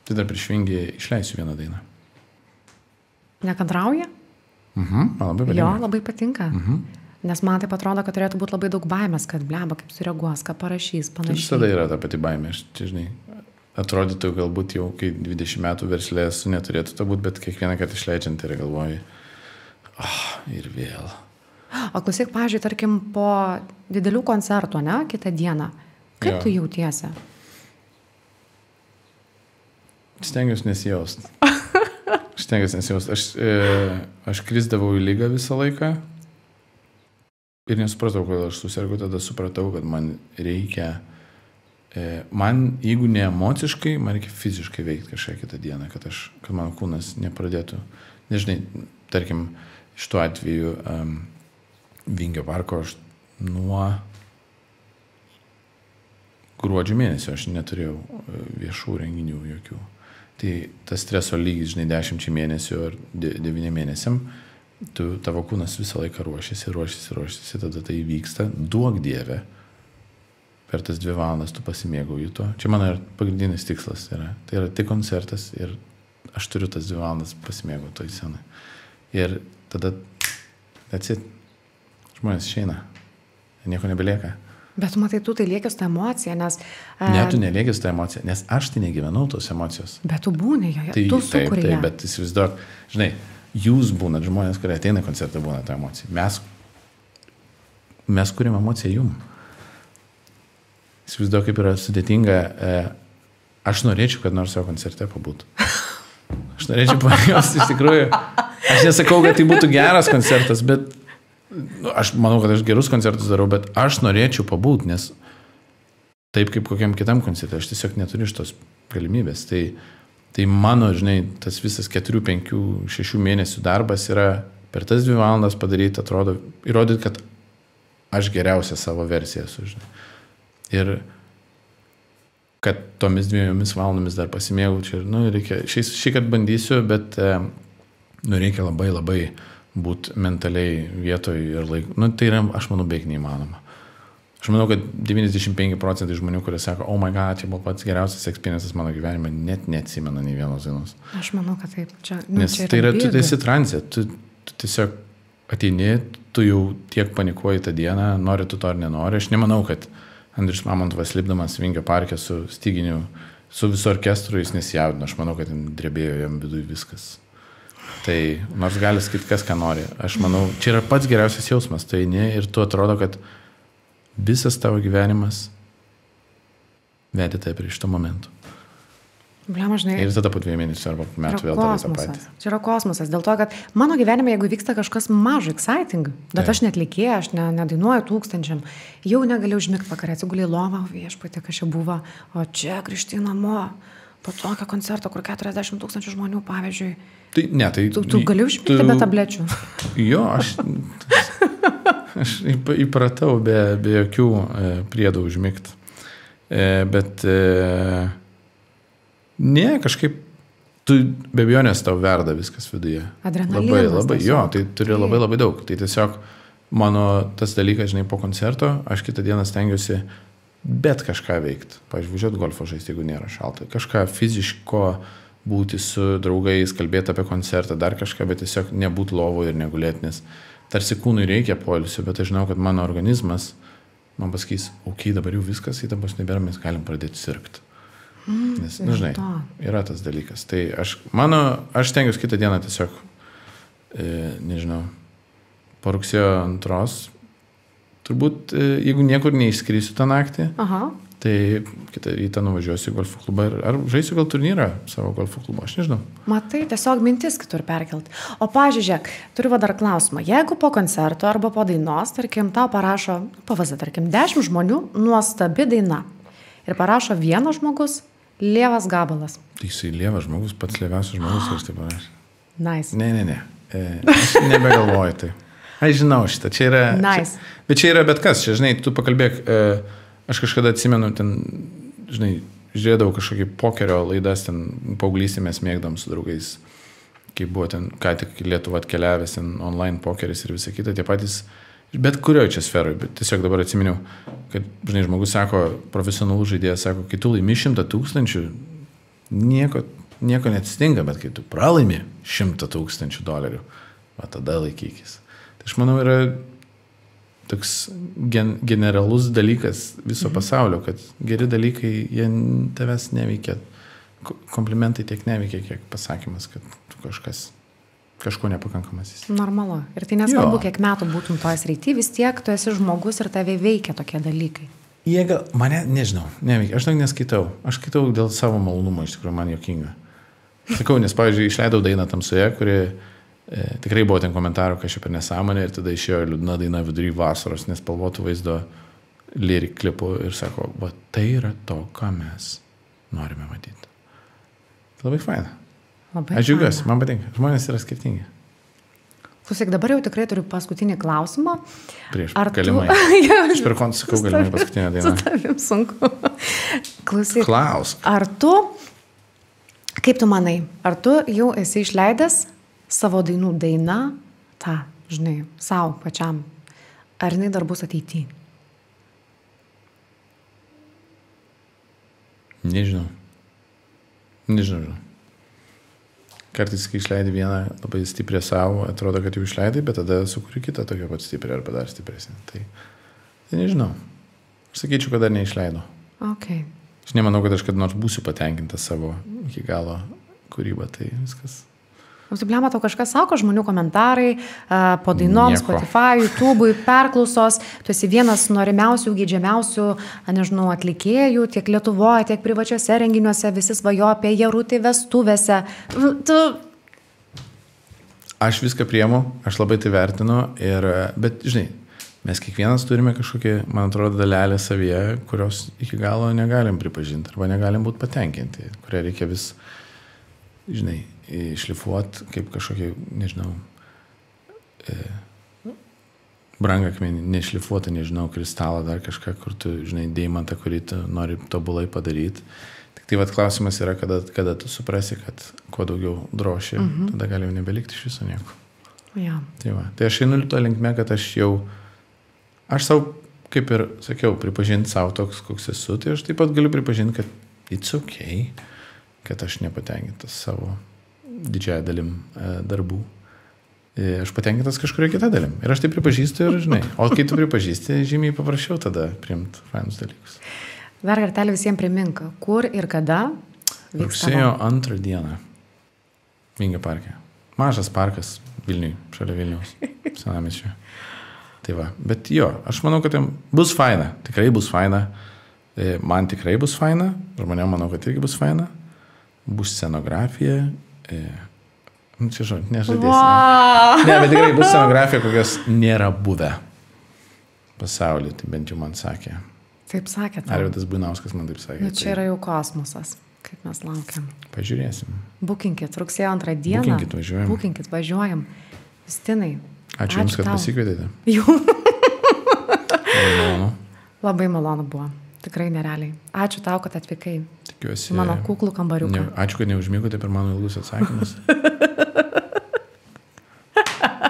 [SPEAKER 2] Tai dar prieš vingį išleisiu vieną dainą.
[SPEAKER 1] nekantrauja?
[SPEAKER 2] Mhm, man labai patinka.
[SPEAKER 1] Jo, labai patinka. Mhm. Nes man tai atrodo, kad turėtų būti labai daug baimės, kad bleba, kaip sureaguos, ką parašys,
[SPEAKER 2] Tai
[SPEAKER 1] panašiai.
[SPEAKER 2] visada yra ta pati baimė. Aš, čia, žinai, atrodytų galbūt jau, kai 20 metų verslė esu, neturėtų to būti, bet kiekvieną kartą išleidžiant ir galvoju, oh, ir vėl.
[SPEAKER 1] O klausyk, pažiūrėjau, tarkim, po didelių koncertų, ne, kitą dieną. Kaip
[SPEAKER 2] Jo.
[SPEAKER 1] tu jautiesi?
[SPEAKER 2] Stengiuosi nesijaust. Stengiuosi nesijaust. Aš, e, aš krizdavau į lygą visą laiką ir nesupratau, kodėl aš susirgu, tada supratau, kad man reikia, e, man, jeigu ne emociškai, man reikia fiziškai veikti kažką kitą dieną, kad, aš, kad mano kūnas nepradėtų, nežinai, tarkim, iš tuo atveju um, Vingio parko aš nuo gruodžio mėnesio aš neturėjau e, viešų renginių jokių. Tai tas streso lygis, žinai, dešimčiai mėnesių ar de- devyniem mėnesiam, tu, tavo kūnas visą laiką ruošiasi, ruošiasi, ruošiasi, tada tai vyksta, duok dievę. Per tas dvi valandas tu pasimėgauji tuo. Čia mano ir pagrindinis tikslas yra. Tai yra tik koncertas ir aš turiu tas dvi valandas pasimėgauti toj scenai. Ir tada, atsit, žmonės išeina, nieko nebelieka.
[SPEAKER 1] Bet matai, tu tai lieki su tą emociją, nes...
[SPEAKER 2] Ne, tu nelieki su tą emociją, nes aš tai negyvenau tos emocijos.
[SPEAKER 1] Bet tu būni joje,
[SPEAKER 2] Tai
[SPEAKER 1] tu
[SPEAKER 2] taip, taip,
[SPEAKER 1] ją.
[SPEAKER 2] bet įsivaizduok, žinai, jūs būnat žmonės, kurie ateina į koncertą, būna ta emocija. Mes, mes kuriam emociją jum. Įsivaizduok, kaip yra sudėtinga. E, aš norėčiau, kad nors savo koncerte pabūtų. Aš norėčiau pajausti iš tikrųjų. Aš nesakau, kad tai būtų geras koncertas, bet nu, aš manau, kad aš gerus koncertus darau, bet aš norėčiau pabūti, nes taip kaip kokiam kitam koncerte, aš tiesiog neturiu šitos galimybės. Tai, tai mano, žinai, tas visas 4, 5, 6 mėnesių darbas yra per tas dvi valandas padaryti, atrodo, įrodyti, kad aš geriausią savo versiją esu, žinai. Ir kad tomis dviejomis valandomis dar pasimėgaučiau. Ir, nu, reikia, šį, šį kartą bandysiu, bet, e, nu, reikia labai labai būti mentaliai vietoj ir laik. Nu, tai yra, aš manau, beveik neįmanoma. Aš manau, kad 95 procentai žmonių, kurie sako, oh my god, čia buvo pats geriausias experiences mano gyvenime, net neatsimena nei vienos dienos.
[SPEAKER 1] Aš manau, kad taip. Čia, nu,
[SPEAKER 2] Nes
[SPEAKER 1] čia
[SPEAKER 2] tai yra, tu
[SPEAKER 1] big.
[SPEAKER 2] esi tranzė, tu, tu tiesiog ateini, tu jau tiek panikuoji tą dieną, nori tu to ar nenori. Aš nemanau, kad Andrius Mamontovas lipdamas Vingio parke su styginiu, su visu orkestru jis nesijaudino. Aš manau, kad drebėjo jam viduje viskas. Tai nors gali sakyti, kas ką nori. Aš manau, čia yra pats geriausias jausmas. Tai ne ir tu atrodo, kad visas tavo gyvenimas vedė tave prie šito momento.
[SPEAKER 1] Blema, žinai.
[SPEAKER 2] Ir tada po dviejų mėnesių arba metų vėl darai tą patį.
[SPEAKER 1] Čia yra kosmosas. Dėl to, kad mano gyvenime, jeigu vyksta kažkas mažo, exciting, bet
[SPEAKER 2] Taip.
[SPEAKER 1] aš net likėja, aš ne, nedainuoju tūkstančiam, jau negaliu užmigti vakarė, atsigulį lovą, viešpatė, kas čia buvo, o čia grįžti namo, po tokio koncerto, kur 40 tūkstančių žmonių, pavyzdžiui,
[SPEAKER 2] Tai ne, tai...
[SPEAKER 1] tu, tu gali užmigti
[SPEAKER 2] tu-
[SPEAKER 1] be tablečių.
[SPEAKER 2] Jo, aš, aš įp- įpratau be, be jokių e, priedų užmigti. E, bet e, ne, kažkaip tu be abejonės tau verda viskas viduje.
[SPEAKER 1] Adrenalinas
[SPEAKER 2] Labai, labai, jo,
[SPEAKER 1] tiesiog.
[SPEAKER 2] tai turi labai labai daug. Tai tiesiog mano tas dalykas, žinai, po koncerto, aš kitą dieną stengiuosi bet kažką veikti. Pavyzdžiui, važiuoti golfo žaisti, jeigu nėra šalta. Kažką fiziško būti su draugais, kalbėti apie koncertą, dar kažką, bet tiesiog nebūti lovoje ir negulėti, nes tarsi kūnui reikia polisio, bet aš žinau, kad mano organizmas man pasakys, ok, dabar jau viskas, įtampos nebėra, mes galim pradėti sirgti. Nes, na,
[SPEAKER 1] dėl
[SPEAKER 2] žinai,
[SPEAKER 1] to.
[SPEAKER 2] yra tas dalykas. Tai aš, mano, aš stengiuosi kitą dieną tiesiog, e, nežinau, po rugsėjo antros, turbūt, e, jeigu niekur neišskrysiu tą naktį,
[SPEAKER 1] Aha.
[SPEAKER 2] tai kitą rytą nuvažiuosiu į golfo klubą ir ar žaisiu gal turnyrą savo golfo klubo, aš nežinau.
[SPEAKER 1] Matai, tiesiog mintis kitur perkelt. O pažiūrėk, turiu va dar klausimą. Jeigu po koncerto arba po dainos, tarkim, tau parašo, pavazė, tarkim, dešimt žmonių, nuostabi daina. Ir parašo vienas žmogus, lievas gabalas.
[SPEAKER 2] Tai jisai lievas žmogus, pats lieviausias žmogus, aš taip parašau.
[SPEAKER 1] Nice.
[SPEAKER 2] Ne, ne, ne. E, aš nebegalvoju tai. Aš žinau šitą, čia yra.
[SPEAKER 1] Nice.
[SPEAKER 2] Čia, bet čia yra bet kas, čia, žinai, tu pakalbėk, e, aš kažkada atsimenu, ten, žinai, žiūrėdavau kažkokį pokerio laidas, ten paauglystė mes mėgdam su draugais, kai buvo ten, ką tik į Lietuvą atkeliavęs, ten online pokeris ir visa kita, tie patys, bet kurioje čia sferoje, bet tiesiog dabar atsiminiau, kad, žinai, žmogus sako, profesionalus žaidėjas sako, kai tu laimi šimtą tūkstančių, nieko, nieko neatsitinka, bet kai tu pralaimi šimtą tūkstančių dolerių, va tada laikykis. Tai aš manau, yra toks gen, generalus dalykas viso mhm. pasaulio, kad geri dalykai, jie tavęs neveikia, Ko- komplimentai tiek neveikia, kiek pasakymas, kad tu kažkas, kažko nepakankamas esi.
[SPEAKER 1] Normalu. Ir tai nesvarbu, kiek metų būtum toje srityje, vis tiek tu esi žmogus ir tave veikia tokie dalykai.
[SPEAKER 2] Jie gal, mane, nežinau, neveikia, aš daug neskaitau, aš skaitau dėl savo malonumo, iš tikrųjų man jokinga. Sakau, nes, pavyzdžiui, išleidau dainą tamsoje, kuri e, tikrai buvo ten komentarų, kad čia per nesąmonę ir tada išėjo liūdna daina vidury vasaros, nes spalvotų vaizdo lyrik klipų ir sako, va tai yra to, ką mes norime matyti. Tai labai faina.
[SPEAKER 1] Labai.
[SPEAKER 2] Aš džiaugiuosi, man patinka. Žmonės yra skirtingi.
[SPEAKER 1] Klausyk, dabar jau tikrai turiu paskutinį klausimą.
[SPEAKER 2] Prieš
[SPEAKER 1] Ar tu...
[SPEAKER 2] galimai.
[SPEAKER 1] Jo,
[SPEAKER 2] Aš per kontą sakau,
[SPEAKER 1] su
[SPEAKER 2] galimai paskutinę
[SPEAKER 1] Su
[SPEAKER 2] dainą.
[SPEAKER 1] tavim sunku. Klausyk,
[SPEAKER 2] Klausk.
[SPEAKER 1] ar tu, kaip tu manai, ar tu jau esi išleidęs savo dainų dainą, tą, žinai, savo pačiam, ar jinai dar bus ateityje?
[SPEAKER 2] Nežinau. Nežinau. žinau. kartais, kai išleidi vieną labai stiprią savo, atrodo, kad jau išleidai, bet tada sukuri kitą tokią pat stiprią arba dar stipresnę. Tai, tai nežinau. Sakyčiau, kad dar neišleidau.
[SPEAKER 1] Okay.
[SPEAKER 2] Aš nemanau, kad aš kad nors būsiu patenkintas savo iki galo kūrybą, tai viskas.
[SPEAKER 1] Nusiblema tau kažkas sako, žmonių komentarai, po dainom,
[SPEAKER 2] Nieko.
[SPEAKER 1] Spotify, YouTube, perklausos, tu esi vienas norimiausių, geidžiamiausių, a, nežinau, atlikėjų tiek Lietuvoje, tiek privačiose renginiuose, visi svajo apie Jarutį vestuvėse. Tu,
[SPEAKER 2] Aš viską priemu, aš labai tai vertinu, ir, bet žinai, mes kiekvienas turime kažkokią, man atrodo, dalelę savyje, kurios iki galo negalim pripažinti arba negalim būti patenkinti, kurią reikia vis, žinai, išlifuoti kaip kažkokį, nežinau, e, brangakmenį, nešlifuotą, nežinau, kristalą, dar kažką, kur tu, žinai, deimantą, kurį tu nori tobulai padaryti. Tik tai vad klausimas yra, kada, kada tu suprasi, kad kuo daugiau droši, mhm. tada gali jau nebelikti iš viso nieko.
[SPEAKER 1] ja.
[SPEAKER 2] Tai, va. tai aš einu to linkme, kad aš jau, aš savo, kaip ir sakiau, pripažinti savo toks, koks esu, tai aš taip pat galiu pripažinti, kad it's ok, kad aš nepatenkintas savo didžiąją dalim e, darbų. E, Aš patenkintas kažkuria kita dalim. Ir aš tai pripažįstu ir žinai. O kai tu pripažįsti, žymiai paprasčiau tada priimti fainus dalykus.
[SPEAKER 1] Dar kartelį visiems primink, kur ir kada
[SPEAKER 2] Rugsėjo antrą dieną. Vingio parke. Mažas parkas Vilniui, šalia Vilniaus. Senamičio. Tai va. Bet jo, aš manau, kad jam bus faina. Tikrai bus faina. E, Man tikrai bus faina. Žmonėm manau, kad irgi bus faina. Bus scenografija. E, nu, čia žodžiu, nežadėsiu.
[SPEAKER 1] Wow.
[SPEAKER 2] Ne, bet tikrai bus scenografija, kokios nėra buvę pasaulyje. Tai bent jau man sakė.
[SPEAKER 1] Taip sakė. tau.
[SPEAKER 2] Arvidas Buinauskas man taip sakė.
[SPEAKER 1] Nu, čia yra jau kosmosas, kaip mes laukiam.
[SPEAKER 2] Tai pažiūrėsim.
[SPEAKER 1] Būkinkit, rugsėjo antrą dieną.
[SPEAKER 2] Būkinkit, važiuojam.
[SPEAKER 1] Būkinkit, važiuojam. Justinai.
[SPEAKER 2] Ačiū Jums, kad
[SPEAKER 1] tau.
[SPEAKER 2] pasikvietėte.
[SPEAKER 1] Jau
[SPEAKER 2] Labai malonu.
[SPEAKER 1] labai malonu buvo. Tikrai nerealiai. Ačiū tau, kad atvykai.
[SPEAKER 2] Tikiuosi.
[SPEAKER 1] Mano kuklų kambariuką.
[SPEAKER 2] Ne, ačiū, kad neužmygote per mano ilgus atsakymus.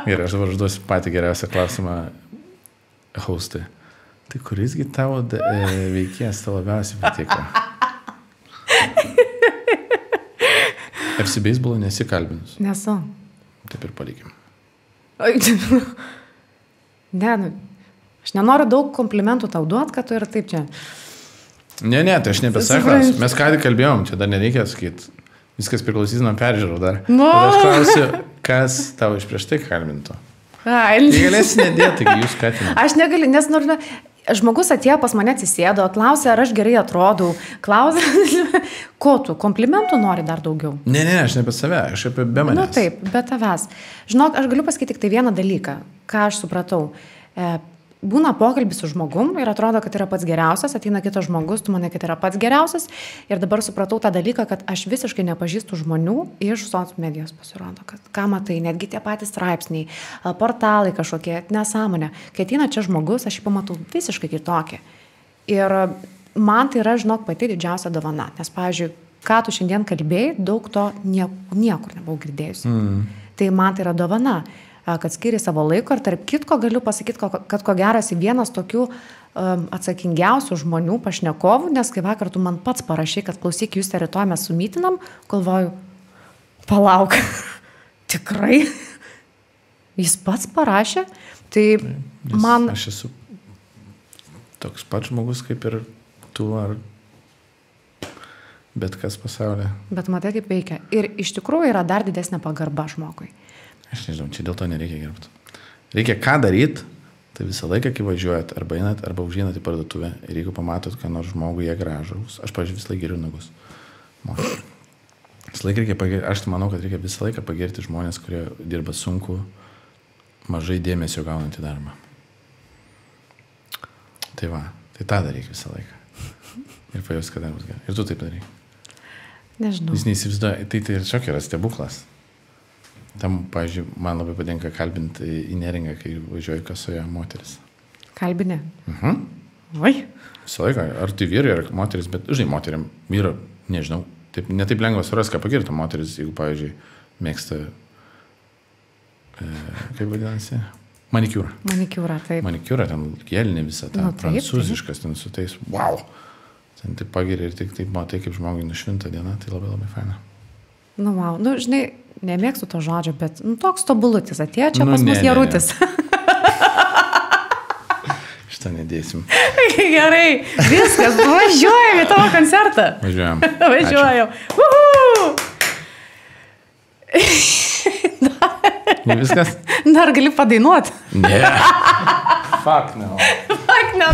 [SPEAKER 2] Gerai, aš dabar užduosiu patį geriausią klausimą hostui. Tai kurisgi tavo e, veikėjas tau labiausiai patiko? FC basebolo nesikalbinus.
[SPEAKER 1] Nesu.
[SPEAKER 2] Taip ir palikim.
[SPEAKER 1] Ne, nu, aš nenoriu daug komplimentų tau duoti, kad tu ir taip čia.
[SPEAKER 2] Ne, ne, tai aš.
[SPEAKER 1] Suprantu.
[SPEAKER 2] Mes ką tik kalbėjom, čia dar nereikia sakyti. Viskas priklausys nuo peržiūrų dar.
[SPEAKER 1] Nu.
[SPEAKER 2] Tada aš klausiu, kas tau iš prieš tai kalbintų.
[SPEAKER 1] Ai,
[SPEAKER 2] Tai galėsi nedėti, taigi jūs skatinate.
[SPEAKER 1] Aš negaliu, nes nors žmogus atėjo pas mane atsisėdo, klausė, ar aš gerai atrodau, klausė, ko tu, komplimentų nori dar daugiau.
[SPEAKER 2] Ne, ne, aš ne apie save, aš apie be
[SPEAKER 1] Na
[SPEAKER 2] manęs.
[SPEAKER 1] nu, taip, be tavęs. Žinok, aš galiu pasakyti tik tai vieną dalyką, ką aš supratau. E, būna pokalbis su žmogum ir atrodo, kad yra pats geriausias, ateina kitas žmogus, tu manai, kad yra pats geriausias. Ir dabar supratau tą dalyką, kad aš visiškai nepažįstu žmonių iš soc medijos pasirodo, kad ką matai, netgi tie patys straipsniai, portalai kažkokie, nesąmonė. Kai ateina čia žmogus, aš jį pamatau visiškai kitokį. Ir man tai yra, žinok, pati didžiausia dovana. Nes, pavyzdžiui, ką tu šiandien kalbėjai, daug to nie, niekur nebuvau girdėjusi. Mm. Tai man tai yra dovana, kad skiri savo laiko ir tarp kitko galiu pasakyti, kad ko geras vienas tokių atsakingiausių žmonių pašnekovų, nes kai vakar tu man pats parašai, kad klausyk, jūs rytoj mes sumytinam, galvoju, palauk, tikrai, jis pats parašė, tai
[SPEAKER 2] Nes
[SPEAKER 1] man...
[SPEAKER 2] Aš esu toks pats žmogus kaip ir tu ar bet kas pasaulyje.
[SPEAKER 1] Bet matai, kaip veikia. Ir iš tikrųjų yra dar didesnė pagarba žmogui.
[SPEAKER 2] Aš nežinau, čia dėl to nereikia gerbti. Reikia ką daryti, tai visą laiką, kai važiuojat, arba einat, arba užeinat į parduotuvę ir jeigu pamatot, kad nors žmogui jie gražus, aš, pažiūrėjau, visą laiką geriu nagus. Moterų. Visą laiką reikia pagirti, aš manau, kad reikia visą laiką pagirti žmonės, kurie dirba sunku, mažai dėmesio gaunantį darbą. Tai va, tai tą daryk visą laiką. Ir pajaus, kad dar bus gerai. Ir tu taip daryk.
[SPEAKER 1] Nežinau.
[SPEAKER 2] Jis neįsivaizduoja, tai tai ir čia yra stebuklas. Tam, pavyzdžiui, man labai patinka kalbinti į neringą, kai važiuoju kasoje moteris.
[SPEAKER 1] Kalbinė.
[SPEAKER 2] Mhm.
[SPEAKER 1] Oi.
[SPEAKER 2] Visą laiką, ar tai vyrai, ar moteris, bet, žinai, moteriam, vyra, nežinau, taip, netaip lengva surasti, ką pagirti moteris, jeigu, pavyzdžiui, mėgsta, e, kaip vadinasi, manikiūrą.
[SPEAKER 1] Manikiūra, taip.
[SPEAKER 2] Manikiūrą, ten gėlinė visą tą,
[SPEAKER 1] Nu, taip,
[SPEAKER 2] prancūziškas, ten su tais, wow. Ten taip pagiria ir tik taip matai, kaip žmogui nušvinta diena, tai labai labai faina.
[SPEAKER 1] Nu, wow. Nu, žinai, nemėgstu to žodžio, bet nu, toks tobulutis atėjo čia
[SPEAKER 2] Nu,
[SPEAKER 1] pas
[SPEAKER 2] ne,
[SPEAKER 1] mus
[SPEAKER 2] ne, ne.
[SPEAKER 1] jarutis.
[SPEAKER 2] Šitą nedėsim.
[SPEAKER 1] Gerai, viskas, važiuojam į tavo koncertą.
[SPEAKER 2] Važiuojam.
[SPEAKER 1] Važiuojam. Uhu!
[SPEAKER 2] Ačiū. Viskas?
[SPEAKER 1] Dar gali padainuoti.
[SPEAKER 2] Ne. Fuck no.
[SPEAKER 1] Ak, ne.